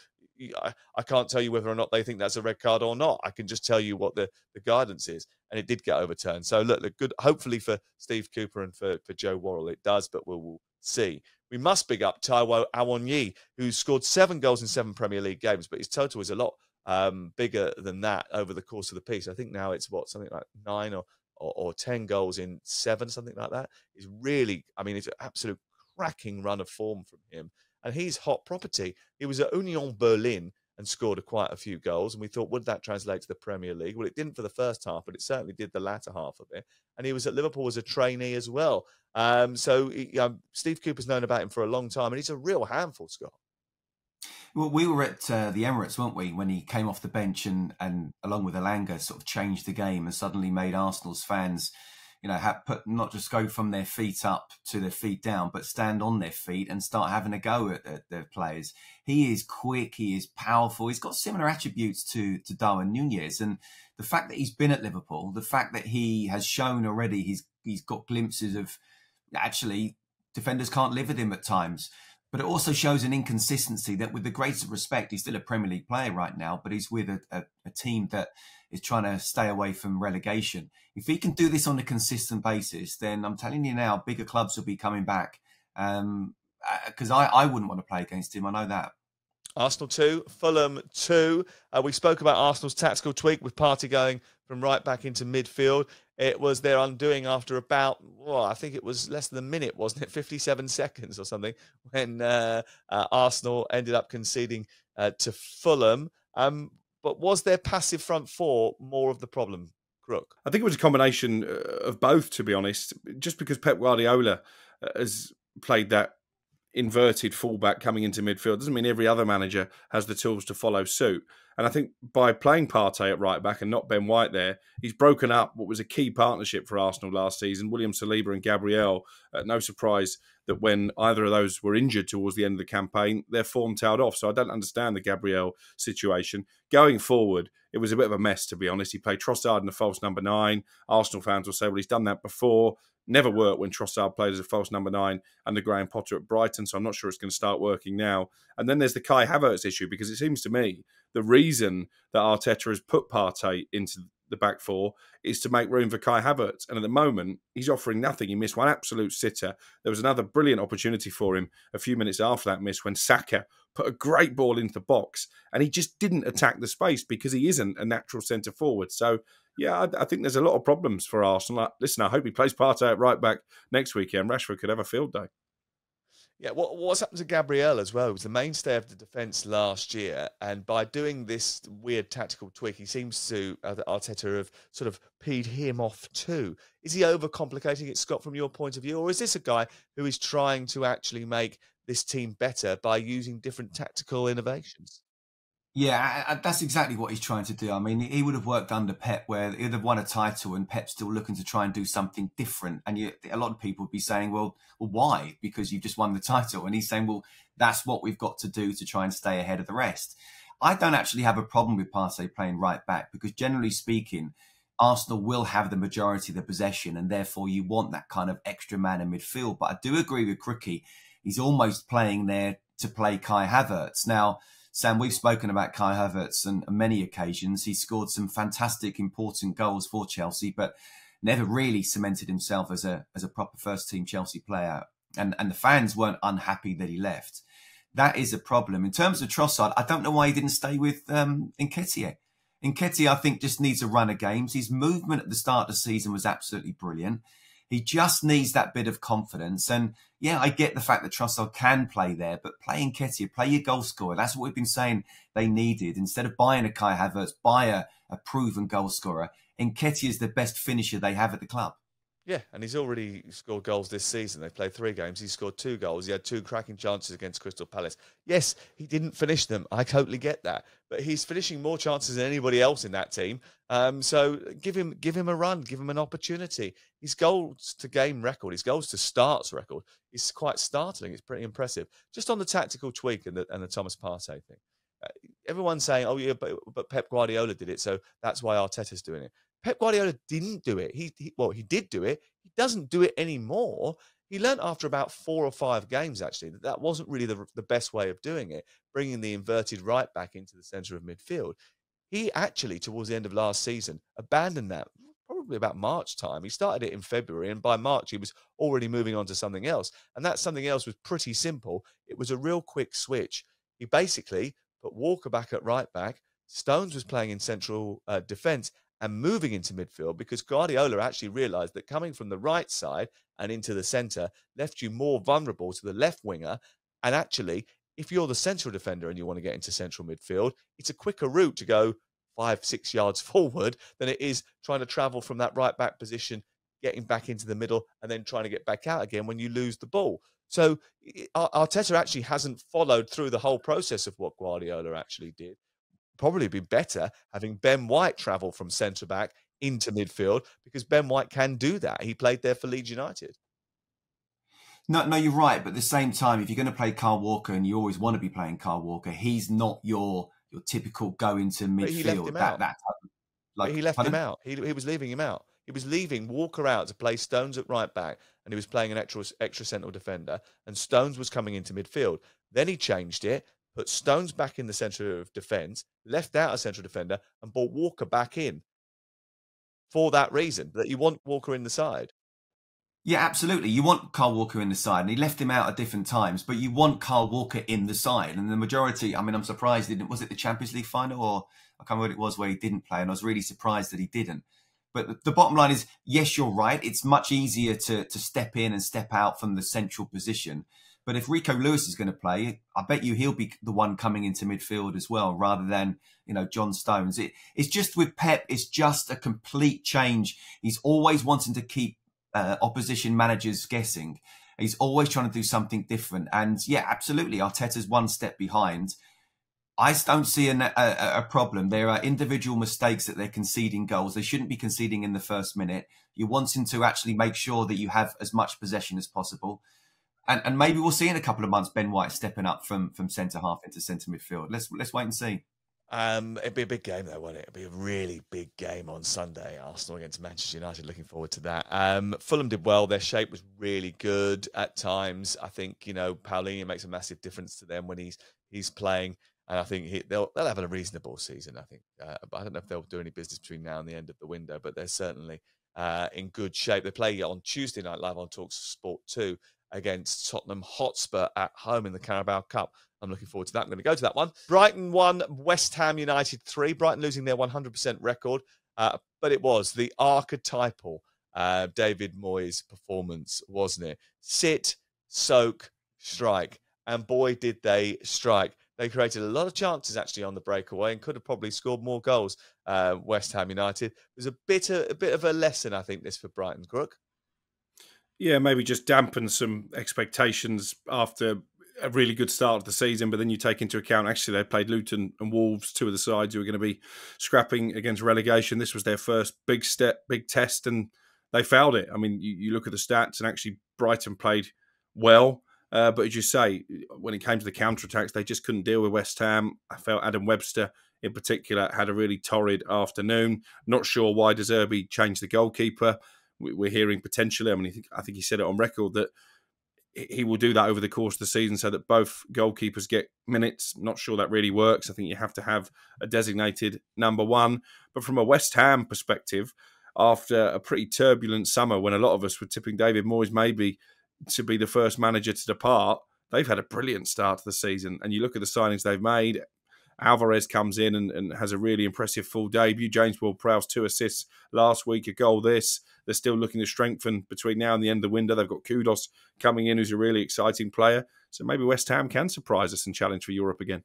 I, I can't tell you whether or not they think that's a red card or not. I can just tell you what the, the guidance is, and it did get overturned. So look, look good. Hopefully for Steve Cooper and for, for Joe Worrall, it does, but we'll, we'll see. We must big up Taiwo Awoniyi, who scored seven goals in seven Premier League games, but his total is a lot um, bigger than that over the course of the piece. I think now it's what something like nine or, or, or ten goals in seven, something like that. Is really, I mean, it's an absolute cracking run of form from him, and he's hot property. He was at Union Berlin and scored a, quite a few goals, and we thought, would that translate to the Premier League? Well, it didn't for the first half, but it certainly did the latter half of it. And he was at Liverpool as a trainee as well. Um, so he, um, Steve Cooper's known about him for a long time, and he's a real handful, Scott. Well, we were at uh, the Emirates, weren't we, when he came off the bench and, and along with Elanga, sort of changed the game and suddenly made Arsenal's fans, you know, have put not just go from their feet up to their feet down, but stand on their feet and start having a go at, at their players. He is quick, he is powerful, he's got similar attributes to to Darwin Nunez, and the fact that he's been at Liverpool, the fact that he has shown already he's he's got glimpses of actually defenders can't live with him at times but it also shows an inconsistency that, with the greatest respect, he's still a Premier League player right now, but he's with a, a, a, team that is trying to stay away from relegation. If he can do this on a consistent basis, then I'm telling you now, bigger clubs will be coming back. Because um, uh, I, I wouldn't want to play against him. I know that. Arsenal 2, Fulham 2. Uh, we spoke about Arsenal's tactical tweak with Partey going from right back into midfield. It was their undoing after about, well, I think it was less than a minute, wasn't it? 57 seconds or something, when uh, uh, Arsenal ended up conceding uh, to Fulham. Um, but was their passive front four more of the problem, Crook? I think it was a combination uh, of both, to be honest. Just because Pep Guardiola uh, has played that inverted fullback coming into midfield doesn't mean every other manager has the tools to follow suit. And I think by playing Partey at right back and not Ben White there, he's broken up what was a key partnership for Arsenal last season. William Saliba and Gabriel. Uh, no surprise that when either of those were injured towards the end of the campaign, their form tailed off. So I don't understand the Gabriel situation. Going forward, it was a bit of a mess, to be honest. He played Trossard in the false number nine. Arsenal fans will say, well, he's done that before never worked when Trossard played as a false number nine under Graham Potter at Brighton. So I'm not sure it's going to start working now. And then there's the Kai Havertz issue because it seems to me the reason that Arteta has put Partey into the back four is to make room for Kai Havertz. And at the moment, he's offering nothing. He missed one absolute sitter. There was another brilliant opportunity for him a few minutes after that miss when Saka put a great ball into the box and he just didn't attack the space because he isn't a natural centre forward. So yeah, I, I, think there's a lot of problems for Arsenal. Listen, I hope he plays Partey at right back next weekend. Rashford could have a field day. Yeah, what, what's happened to Gabriel as well? He was the mainstay of the defence last year, and by doing this weird tactical tweak, he seems to uh, Arteta have sort of peed him off too. Is he overcomplicating it, Scott, from your point of view, or is this a guy who is trying to actually make this team better by using different tactical innovations? Yeah, I, I, that's exactly what he's trying to do. I mean, he would have worked under Pep where he'd have won a title and Pep's still looking to try and do something different. And you, a lot of people would be saying, well, well, why? Because you've just won the title. And he's saying, well, that's what we've got to do to try and stay ahead of the rest. I don't actually have a problem with Partey playing right back because generally speaking, Arsenal will have the majority of the possession and therefore you want that kind of extra man in midfield. But I do agree with Crookie. He's almost playing there to play Kai Havertz. Now, Sam, we've spoken about Kai Havertz on many occasions. He scored some fantastic, important goals for Chelsea, but never really cemented himself as a as a proper first team Chelsea player. And and the fans weren't unhappy that he left. That is a problem. In terms of Trossard, I don't know why he didn't stay with um, Nketiah. Nketiah, I think, just needs a run of games. His movement at the start of the season was absolutely brilliant. He just needs that bit of confidence. And yeah, I get the fact that Trossard can play there, but play Nketiah, play your goal scorer. That's what we've been saying they needed. Instead of buying a Kai Havertz, buy a, a proven goal scorer. Nketiah is the best finisher they have at the club. Yeah, and he's already scored goals this season. They've played three games. He scored two goals. He had two cracking chances against Crystal Palace. Yes, he didn't finish them. I totally get that, but he's finishing more chances than anybody else in that team. Um, so give him give him a run, give him an opportunity. His goals to game record, his goals to starts record is quite startling. It's pretty impressive. Just on the tactical tweak and the, and the Thomas Partey thing. Uh, everyone's saying, "Oh yeah, but, but Pep Guardiola did it, so that's why Arteta's doing it." Pep Guardiola didn't do it. He, he, well, he did do it. He doesn't do it anymore. he learnt after about four or five games actually that that wasn't really the, the best way of doing it, bringing the inverted right back into the centre of midfield. He actually, towards the end of last season, abandoned that probably about March time. He started it in February, and by March, he was already moving on to something else. And that something else was pretty simple. It was a real quick switch. He basically put Walker back at right back. Stones was playing in central uh, defence and moving into midfield because Guardiola actually realised that coming from the right side and into the centre left you more vulnerable to the left winger. And actually, if you're the central defender and you want to get into central midfield, it's a quicker route to go five, six yards forward than it is trying to travel from that right back position, getting back into the middle, and then trying to get back out again when you lose the ball. So Arteta actually hasn't followed through the whole process of what Guardiola actually did. Probably be better having Ben White travel from centre back into midfield because Ben White can do that. He played there for Leeds United. No, no, you're right. But at the same time, if you're going to play Kyle Walker and you always want to be playing Kyle Walker, he's not your your typical go into midfield. That, that type like, he left pardon? him out. He, he was leaving him out. He was leaving Walker out to play Stones at right back, and he was playing an extra extra central defender. And Stones was coming into midfield. Then he changed it, put Stones back in the centre of defence, left out a central defender, and brought Walker back in. For that reason, that you want Walker in the side. Yeah, absolutely. You want Kyle Walker in the side, and he left him out at different times, but you want Kyle Walker in the side. And the majority, I mean, I'm surprised didn't. Was it the Champions League final, or I can't remember what it was where he didn't play, and I was really surprised that he didn't. But the bottom line is, yes, you're right. It's much easier to to step in and step out from the central position. But if Rico Lewis is going to play, I bet you he'll be the one coming into midfield as well, rather than you know John Stones. It, it's just with Pep, it's just a complete change. He's always wanting to keep uh, opposition managers guessing. He's always trying to do something different. And yeah, absolutely, Arteta's one step behind. I don't see a, a, a, problem. There are individual mistakes that they're conceding goals. They shouldn't be conceding in the first minute. You're wanting to actually make sure that you have as much possession as possible. And, and maybe we'll see in a couple of months Ben White stepping up from from centre half into centre midfield. Let's let's wait and see. Um, it'd be a big game, though, wouldn't it? It'd be a really big game on Sunday. Arsenal against Manchester United. Looking forward to that. Um, Fulham did well. Their shape was really good at times. I think you know Palhinha makes a massive difference to them when he's he's playing, and I think he, they'll they'll have a reasonable season. I think, uh, but I don't know if they'll do any business between now and the end of the window. But they're certainly uh, in good shape. They play on Tuesday night live on Talk Sport two against Tottenham Hotspur at home in the Carabao Cup. I'm looking forward to that. I'm going to go to that one. Brighton won, West Ham United three. Brighton losing their 100% record, uh, but it was the archetypal uh, David Moyes performance, wasn't it? Sit, soak, strike, and boy did they strike. They created a lot of chances actually on the breakaway and could have probably scored more goals. Uh, West Ham United it was a bit a, a bit of a lesson, I think, this for Brighton. Crook. Yeah, maybe just dampen some expectations after a really good start of the season, but then you take into account actually they played Luton and Wolves, two of the sides who are going to be scrapping against relegation. This was their first big step, big test, and they failed it. I mean, you, you look at the stats, and actually Brighton played well, uh, but as you say, when it came to the counter attacks, they just couldn't deal with West Ham. I felt Adam Webster in particular had a really torrid afternoon. Not sure why De Zerbi changed the goalkeeper. We're hearing potentially. I mean, I think he said it on record that he will do that over the course of the season so that both goalkeepers get minutes. Not sure that really works. I think you have to have a designated number one. But from a West Ham perspective, after a pretty turbulent summer when a lot of us were tipping David Moyes maybe to be the first manager to depart, they've had a brilliant start to the season. And you look at the signings they've made. Alvarez comes in and, and has a really impressive full debut. James Ward-Prowse two assists last week, a goal this. They're still looking to strengthen between now and the end of the window. They've got Kudos coming in, who's a really exciting player. So maybe West Ham can surprise us and challenge for Europe again.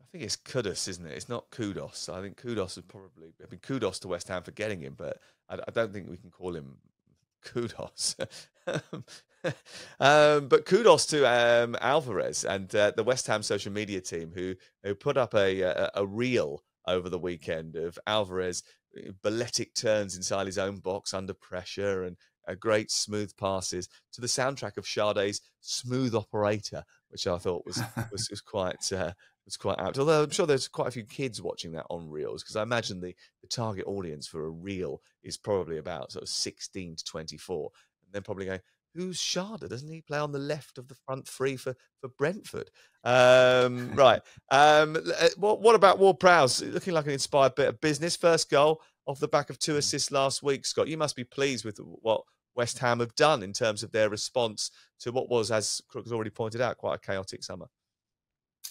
I think it's Kudus, isn't it? It's not Kudos. I think Kudos is probably. I mean, kudos to West Ham for getting him, but I, I don't think we can call him kudos. but kudos to um, Alvarez and uh, the West Ham social media team who who put up a, a, a reel over the weekend of Alvarez balletic turns inside his own box under pressure and a great smooth passes to the soundtrack of Sade's "Smooth Operator," which I thought was was, was quite uh, was quite apt. Although I'm sure there's quite a few kids watching that on reels because I imagine the the target audience for a reel is probably about sort of 16 to 24, and they're probably going, who's Schade? Doesn't he play on the left of the front three for for Brentford? Um, right. Um, uh, what what about Ward Prowse? Looking like an inspired bit of business. First goal off the back of two assists last week. Scott, you must be pleased with what West Ham have done in terms of their response to what was, as Crook has already pointed out, quite a chaotic summer.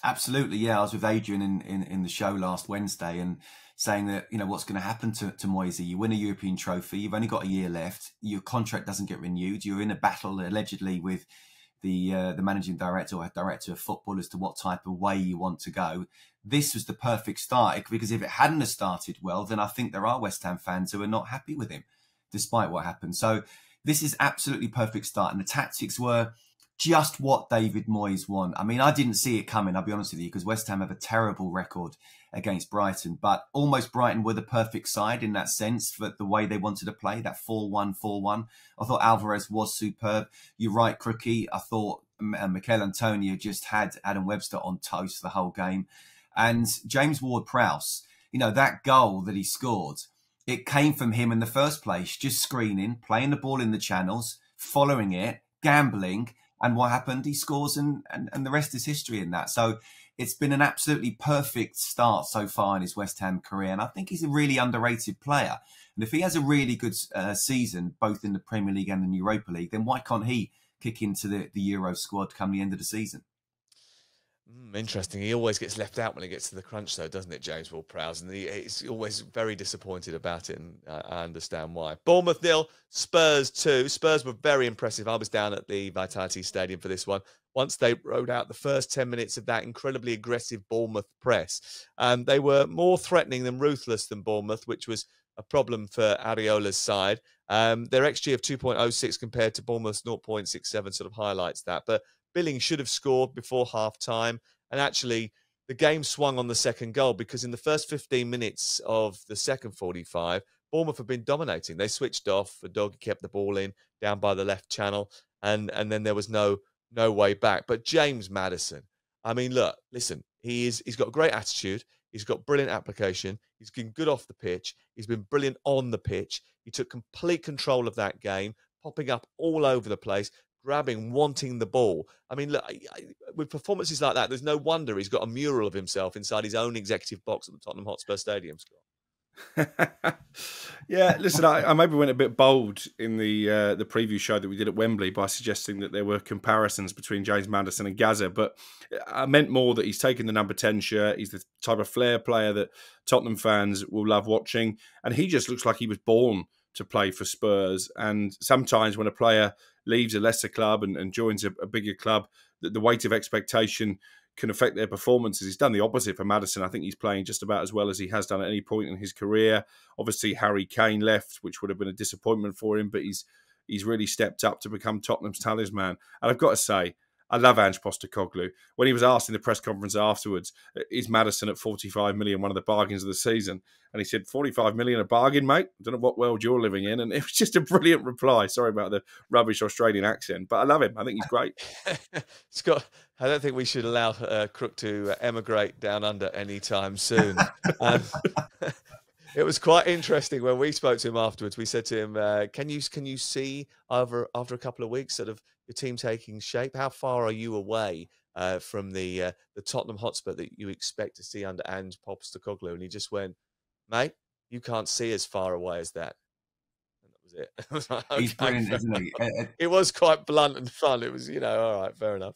Absolutely, yeah. I was with Adrian in, in, in the show last Wednesday and saying that, you know, what's going to happen to, to Moyes? You win a European trophy, you've only got a year left, your contract doesn't get renewed, you're in a battle allegedly with the uh, the managing director or director of football as to what type of way you want to go. This was the perfect start because if it hadn't have started well, then I think there are West Ham fans who are not happy with him, despite what happened. So this is absolutely perfect start, and the tactics were just what David Moyes won. I mean, I didn't see it coming. I'll be honest with you, because West Ham have a terrible record against Brighton, but almost Brighton were the perfect side in that sense for the way they wanted to play that 4 1 4 1. I thought Alvarez was superb. You're right, Crookie. I thought uh, Michail Antonio just had Adam Webster on toast the whole game. And James Ward Prowse, you know, that goal that he scored, it came from him in the first place, just screening, playing the ball in the channels, following it, gambling. And what happened? He scores, and, and, and the rest is history in that. So it's been an absolutely perfect start so far in his West Ham career. And I think he's a really underrated player. And if he has a really good uh, season, both in the Premier League and the Europa League, then why can't he kick into the, the Euro squad come the end of the season? Mm, interesting. He always gets left out when he gets to the crunch, though, doesn't it, James Ward Prowse? And he, he's always very disappointed about it, and I, understand why. Bournemouth nil, Spurs two. Spurs were very impressive. I was down at the Vitality Stadium for this one. Once they rode out the first 10 minutes of that incredibly aggressive Bournemouth press, um, they were more threatening than ruthless than Bournemouth, which was a problem for Iraola's side. Um, their XG of 2.06 compared to Bournemouth's 0.67 sort of highlights that. But Billing should have scored before half time. And actually, the game swung on the second goal because in the first 15 minutes of the second 45, Bournemouth have been dominating. They switched off. The dog kept the ball in down by the left channel, and and then there was no no way back. But James Maddison, I mean, look, listen, he is he's got a great attitude. He's got brilliant application. He's been good off the pitch. He's been brilliant on the pitch. He took complete control of that game, popping up all over the place, grabbing, wanting the ball. I mean, look, with performances like that, there's no wonder he's got a mural of himself inside his own executive box at the Tottenham Hotspur Stadium, Scott. yeah, listen, I, I, maybe went a bit bold in the uh, the preview show that we did at Wembley by suggesting that there were comparisons between James Maddison and Gazza, but I meant more that he's taken the number 10 shirt. He's the type of flair player that Tottenham fans will love watching, and he just looks like he was born to play for Spurs. And sometimes when a player leaves a lesser club and, and joins a, a, bigger club, the, the weight of expectation can affect their performances. He's done the opposite for Maddison. I think he's playing just about as well as he has done at any point in his career. Obviously, Harry Kane left, which would have been a disappointment for him, but he's he's really stepped up to become Tottenham's talisman. And I've got to say, I love Ange Postecoglou. When he was asked in the press conference afterwards, is Maddison at 45 million one of the bargains of the season? And he said, 45 million a bargain, mate? I don't know what world you're living in. And it was just a brilliant reply. Sorry about the rubbish Australian accent, but I love him. I think he's great. Scott, I don't think we should allow uh, Crook to emigrate down under anytime soon. um, it was quite interesting when we spoke to him afterwards. We said to him, uh, "Can you can you see over after a couple of weeks sort of your team taking shape? How far are you away uh, from the uh, the Tottenham Hotspur that you expect to see under Ange Postecoglou?" And he just went, "Mate, you can't see as far away as that." And that was it. was like, okay, He's brilliant, isn't he? it was quite blunt and fun. It was, you know, all right, fair enough.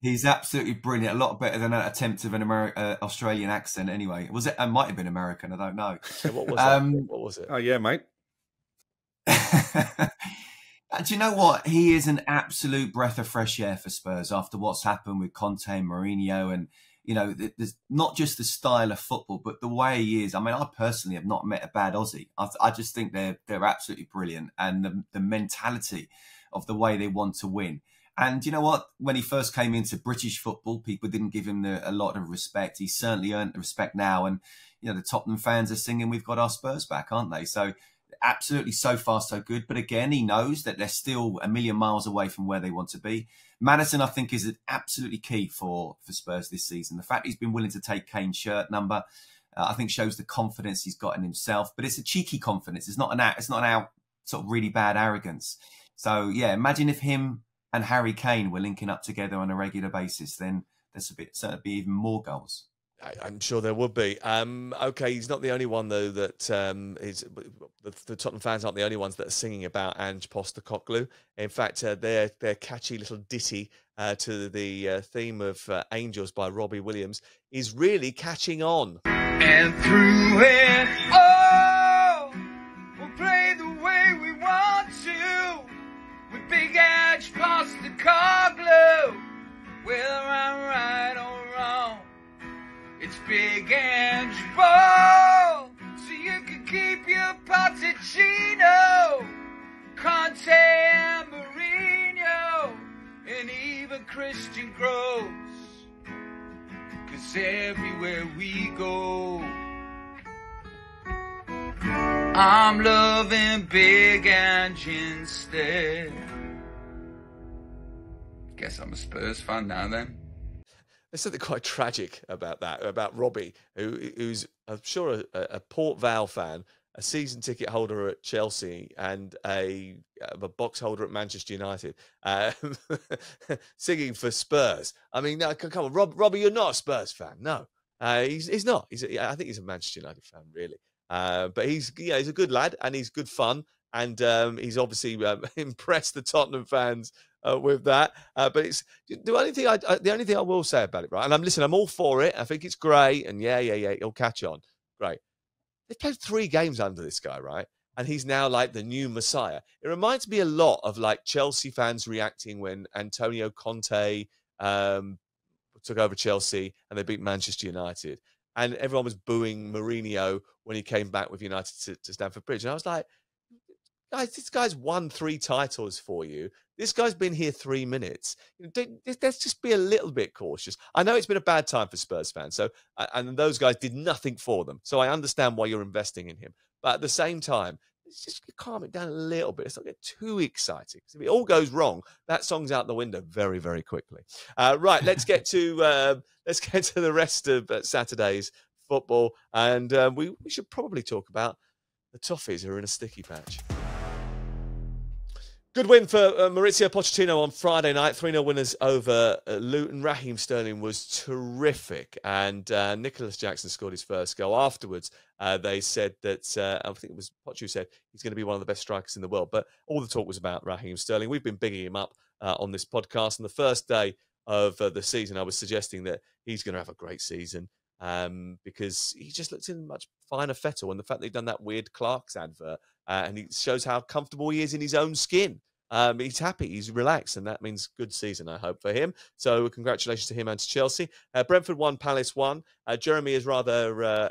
He's absolutely brilliant. A lot better than an attempt of an Ameri- uh, Australian accent. Anyway, was it? It might have been American. I don't know. Yeah, what was um, it? What was it? Oh yeah, mate. Do you know what? He is an absolute breath of fresh air for Spurs after what's happened with Conte and Mourinho, and you know, there's not just the style of football, but the way he is. I mean, I personally have not met a bad Aussie. I, I just think they're they're absolutely brilliant, and the, the mentality of the way they want to win. And you know what? When he first came into British football, people didn't give him the, a lot of respect. He's certainly earned the respect now. And, you know, the Tottenham fans are singing, We've got our Spurs back, aren't they? So, absolutely so far, so good. But again, he knows that they're still a million miles away from where they want to be. Maddison, I think, is absolutely key for, for Spurs this season. The fact he's been willing to take Kane's shirt number, uh, I think shows the confidence he's got in himself. But it's a cheeky confidence. It's not an out, it's not an out sort of really bad arrogance So yeah, imagine if him and Harry Kane were linking up together on a regular basis, then there's a bit certainly be even more goals. I, am sure there would be. Um, okay, he's not the only one though that um, is. The, the, Tottenham fans aren't the only ones that are singing about Ange Postecoglou. In fact, uh, their their catchy little ditty uh, to the uh, theme of uh, Angels by Robbie Williams is really catching on. And through it all, big and so you can keep your Pochettino, Conte and Mourinho, and even Christian Gross. Cause everywhere we go, I'm loving Big Ange instead. Guess I'm a Spurs fan now then. There's something quite tragic about that, about Robbie, who, who's, I'm sure, a, a Port Vale fan, a season ticket holder at Chelsea, and a, a box holder at Manchester United, uh, singing for Spurs. I mean, come on, Rob, Robbie, you're not a Spurs fan. No, uh, he's, he's not. He's a, I think he's a Manchester United fan, really. Uh, but he's yeah, he's a good lad and he's good fun and um, he's obviously um, impressed the Tottenham fans uh, with that. Uh, but it's the only thing I, the only thing I will say about it, right? And I'm listening. I'm all for it. I think it's great, and yeah, yeah, yeah, he'll catch on. Great. They've played three games under this guy, right? And he's now like the new messiah. It reminds me a lot of like Chelsea fans reacting when Antonio Conte um, took over Chelsea and they beat Manchester United. And everyone was booing Mourinho when he came back with United to, to Stamford Bridge. And I was like, guys, this guy's won three titles for you. This guy's been here three minutes. Let's just be a little bit cautious. I know it's been a bad time for Spurs fans, so and those guys did nothing for them. So I understand why you're investing in him, but at the same time, let's just calm it down a little bit. Let's not get too exciting. If it all goes wrong, that song's out the window very, very quickly. Uh, right, let's get to uh, let's get to the rest of uh, Saturday's football, and um, we we should probably talk about the Toffees who are in a sticky patch. Good win for uh, Mauricio Pochettino on Friday night. 3 0 winners over uh, Luton. Raheem Sterling was terrific. And uh, Nicolas Jackson scored his first goal. Afterwards, uh, they said that, uh, I think it was Poch who said he's going to be one of the best strikers in the world. But all the talk was about Raheem Sterling. We've been bigging him up uh, on this podcast. And the first day of the season, I was suggesting that he's going to have a great season. Um, because he just looks in much finer fettle. And the fact he'd done that weird Clarks advert uh, and it shows how comfortable he is in his own skin. Um, he's happy, he's relaxed, and that means good season, I hope, for him. So, congratulations to him and to Chelsea. Uh, Brentford won, Palace won. Uh, Jeremy is rather uh,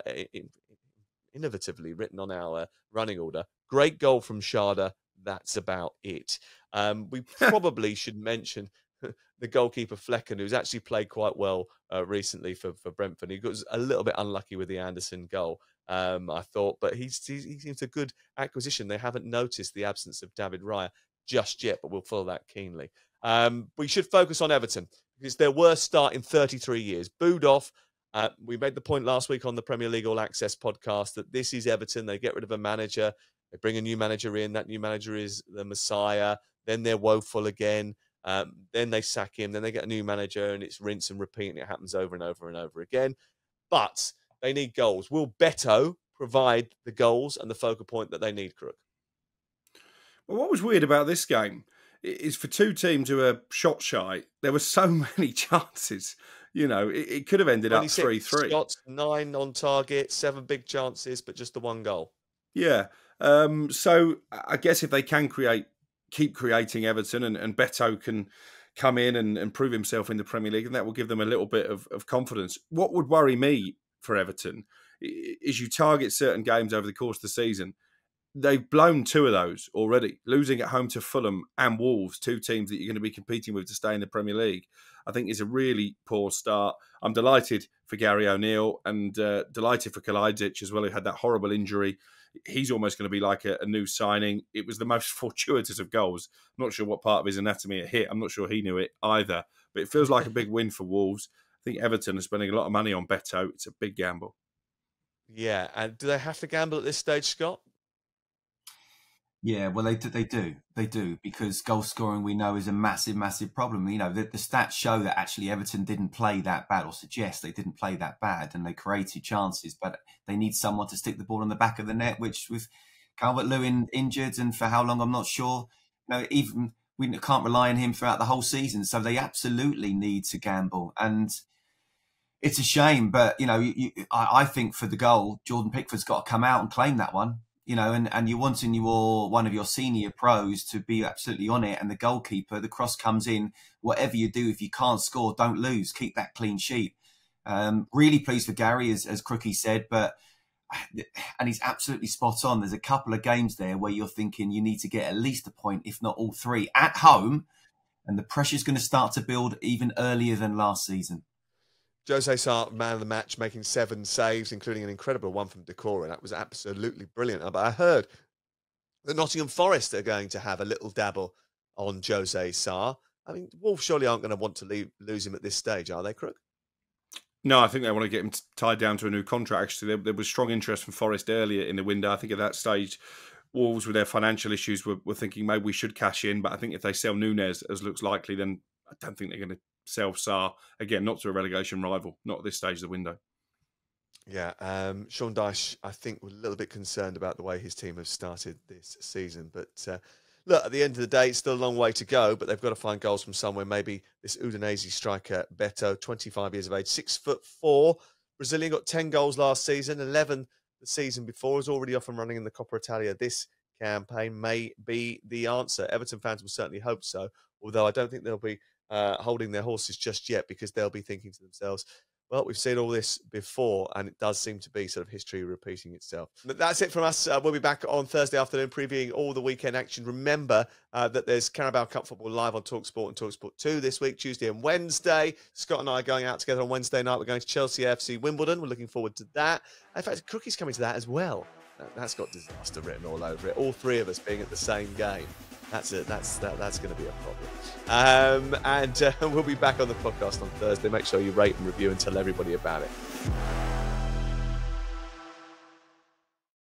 innovatively written on our running order. Great goal from Schade. That's about it. Um, we probably should mention the goalkeeper Flekken, who's actually played quite well uh, recently for, for Brentford. He was a little bit unlucky with the Andersen goal um, I thought. But he's, he's, he seems a good acquisition. They haven't noticed the absence of David Raya just yet, but we'll follow that keenly. Um, we should focus on Everton because their worst start in 33 years. Booed off. Uh, we made the point last week on the Premier League All Access podcast that this is Everton. They get rid of a manager, they bring a new manager in. That new manager is the Messiah. Then they're woeful again. Um, then they sack him. Then they get a new manager, and it's rinse and repeat, and it happens over and over and over again. But they need goals. Will Beto provide the goals and the focal point that they need, Crook? Well, what was weird about this game is for two teams who are shot shy, there were so many chances. You know, it, it could have ended up 3 3. Shots, nine on target, seven big chances, but just the one goal. Yeah. Um, so I guess if they can create, keep creating Everton and, and Beto can come in and, and prove himself in the Premier League, and that will give them a little bit of, of confidence. What would worry me for Everton is you target certain games over the course of the season. They've blown two of those already, losing at home to Fulham and Wolves, two teams that you're going to be competing with to stay in the Premier League. I think is a really poor start. I'm delighted for Gary O'Neill and uh, delighted for Kalajdzic as well, who had that horrible injury. He's almost going to be like a, a, new signing. It was the most fortuitous of goals. I'm not sure what part of his anatomy it hit. I'm not sure he knew it either. But it feels like a big win for Wolves I think Everton are spending a lot of money on Beto. It's a big gamble. Yeah, and do they have to gamble at this stage, Scott? Yeah, well, they do, they do, they do, because goal scoring we know is a massive, massive problem. You know, the, the stats show that actually Everton didn't play that bad, or suggest they didn't play that bad, and they created chances, but they need someone to stick the ball in the back of the net, which with Calvert Lewin injured and for how long I'm not sure. You know, even we can't rely on him throughout the whole season, so they absolutely need to gamble and it's a shame, but you know, you, I, I, think for the goal, Jordan Pickford's got to come out and claim that one you know, and, and you're wanting your one of your senior pros to be absolutely on it, and the goalkeeper, the cross comes in. Whatever you do, if you can't score, don't lose. Keep that clean sheet. Um, really pleased for Gary, as as Crookie said, but and he's absolutely spot on. There's a couple of games there where you're thinking you need to get at least a point, if not all three, at home, and the pressure's going to start to build even earlier than last season. Jose Sá, man of the match, making seven saves, including an incredible one from Doucouré. That was absolutely brilliant. But I heard that Nottingham Forest are going to have a little dabble on Jose Sá. I mean, Wolves surely aren't going to want to leave, lose him at this stage, are they, Crook? No, I think they want to get him tied down to a new contract. Actually, there, there, was strong interest from Forest earlier in the window. I think at that stage, Wolves, with their financial issues, were, were thinking maybe we should cash in. But I think if they sell Nunes, as looks likely, then I don't think they're going to Self Sá again, not to a relegation rival, not at this stage of the window. Yeah, um, Sean Dyche, I think, was a little bit concerned about the way his team have started this season. But uh, look, at the end of the day, it's still a long way to go, but they've got to find goals from somewhere. Maybe this Udinese striker, Beto, 25 years of age, six foot four. Brazilian got 10 goals last season, 11 the season before, is already off and running in the Coppa Italia. This campaign may be the answer. Everton fans will certainly hope so, although I don't think there'll be uh, holding their horses just yet because they'll be thinking to themselves, well, we've seen all this before, and it does seem to be sort of history repeating itself. But that's it from us. Uh, we'll be back on Thursday afternoon previewing all the weekend action. Remember uh, that there's Carabao Cup football live on Talksport and Talksport 2 this week, Tuesday and Wednesday. Scott and I are going out together on Wednesday night. We're going to Chelsea FC Wimbledon. We're looking forward to that. In fact, Crookie's coming to that as well. That's got disaster written all over it. All three of us being at the same game. That's it. That's that, that's going to be a problem. Um, and uh, we'll be back on the podcast on Thursday. Make sure you rate and review and tell everybody about it.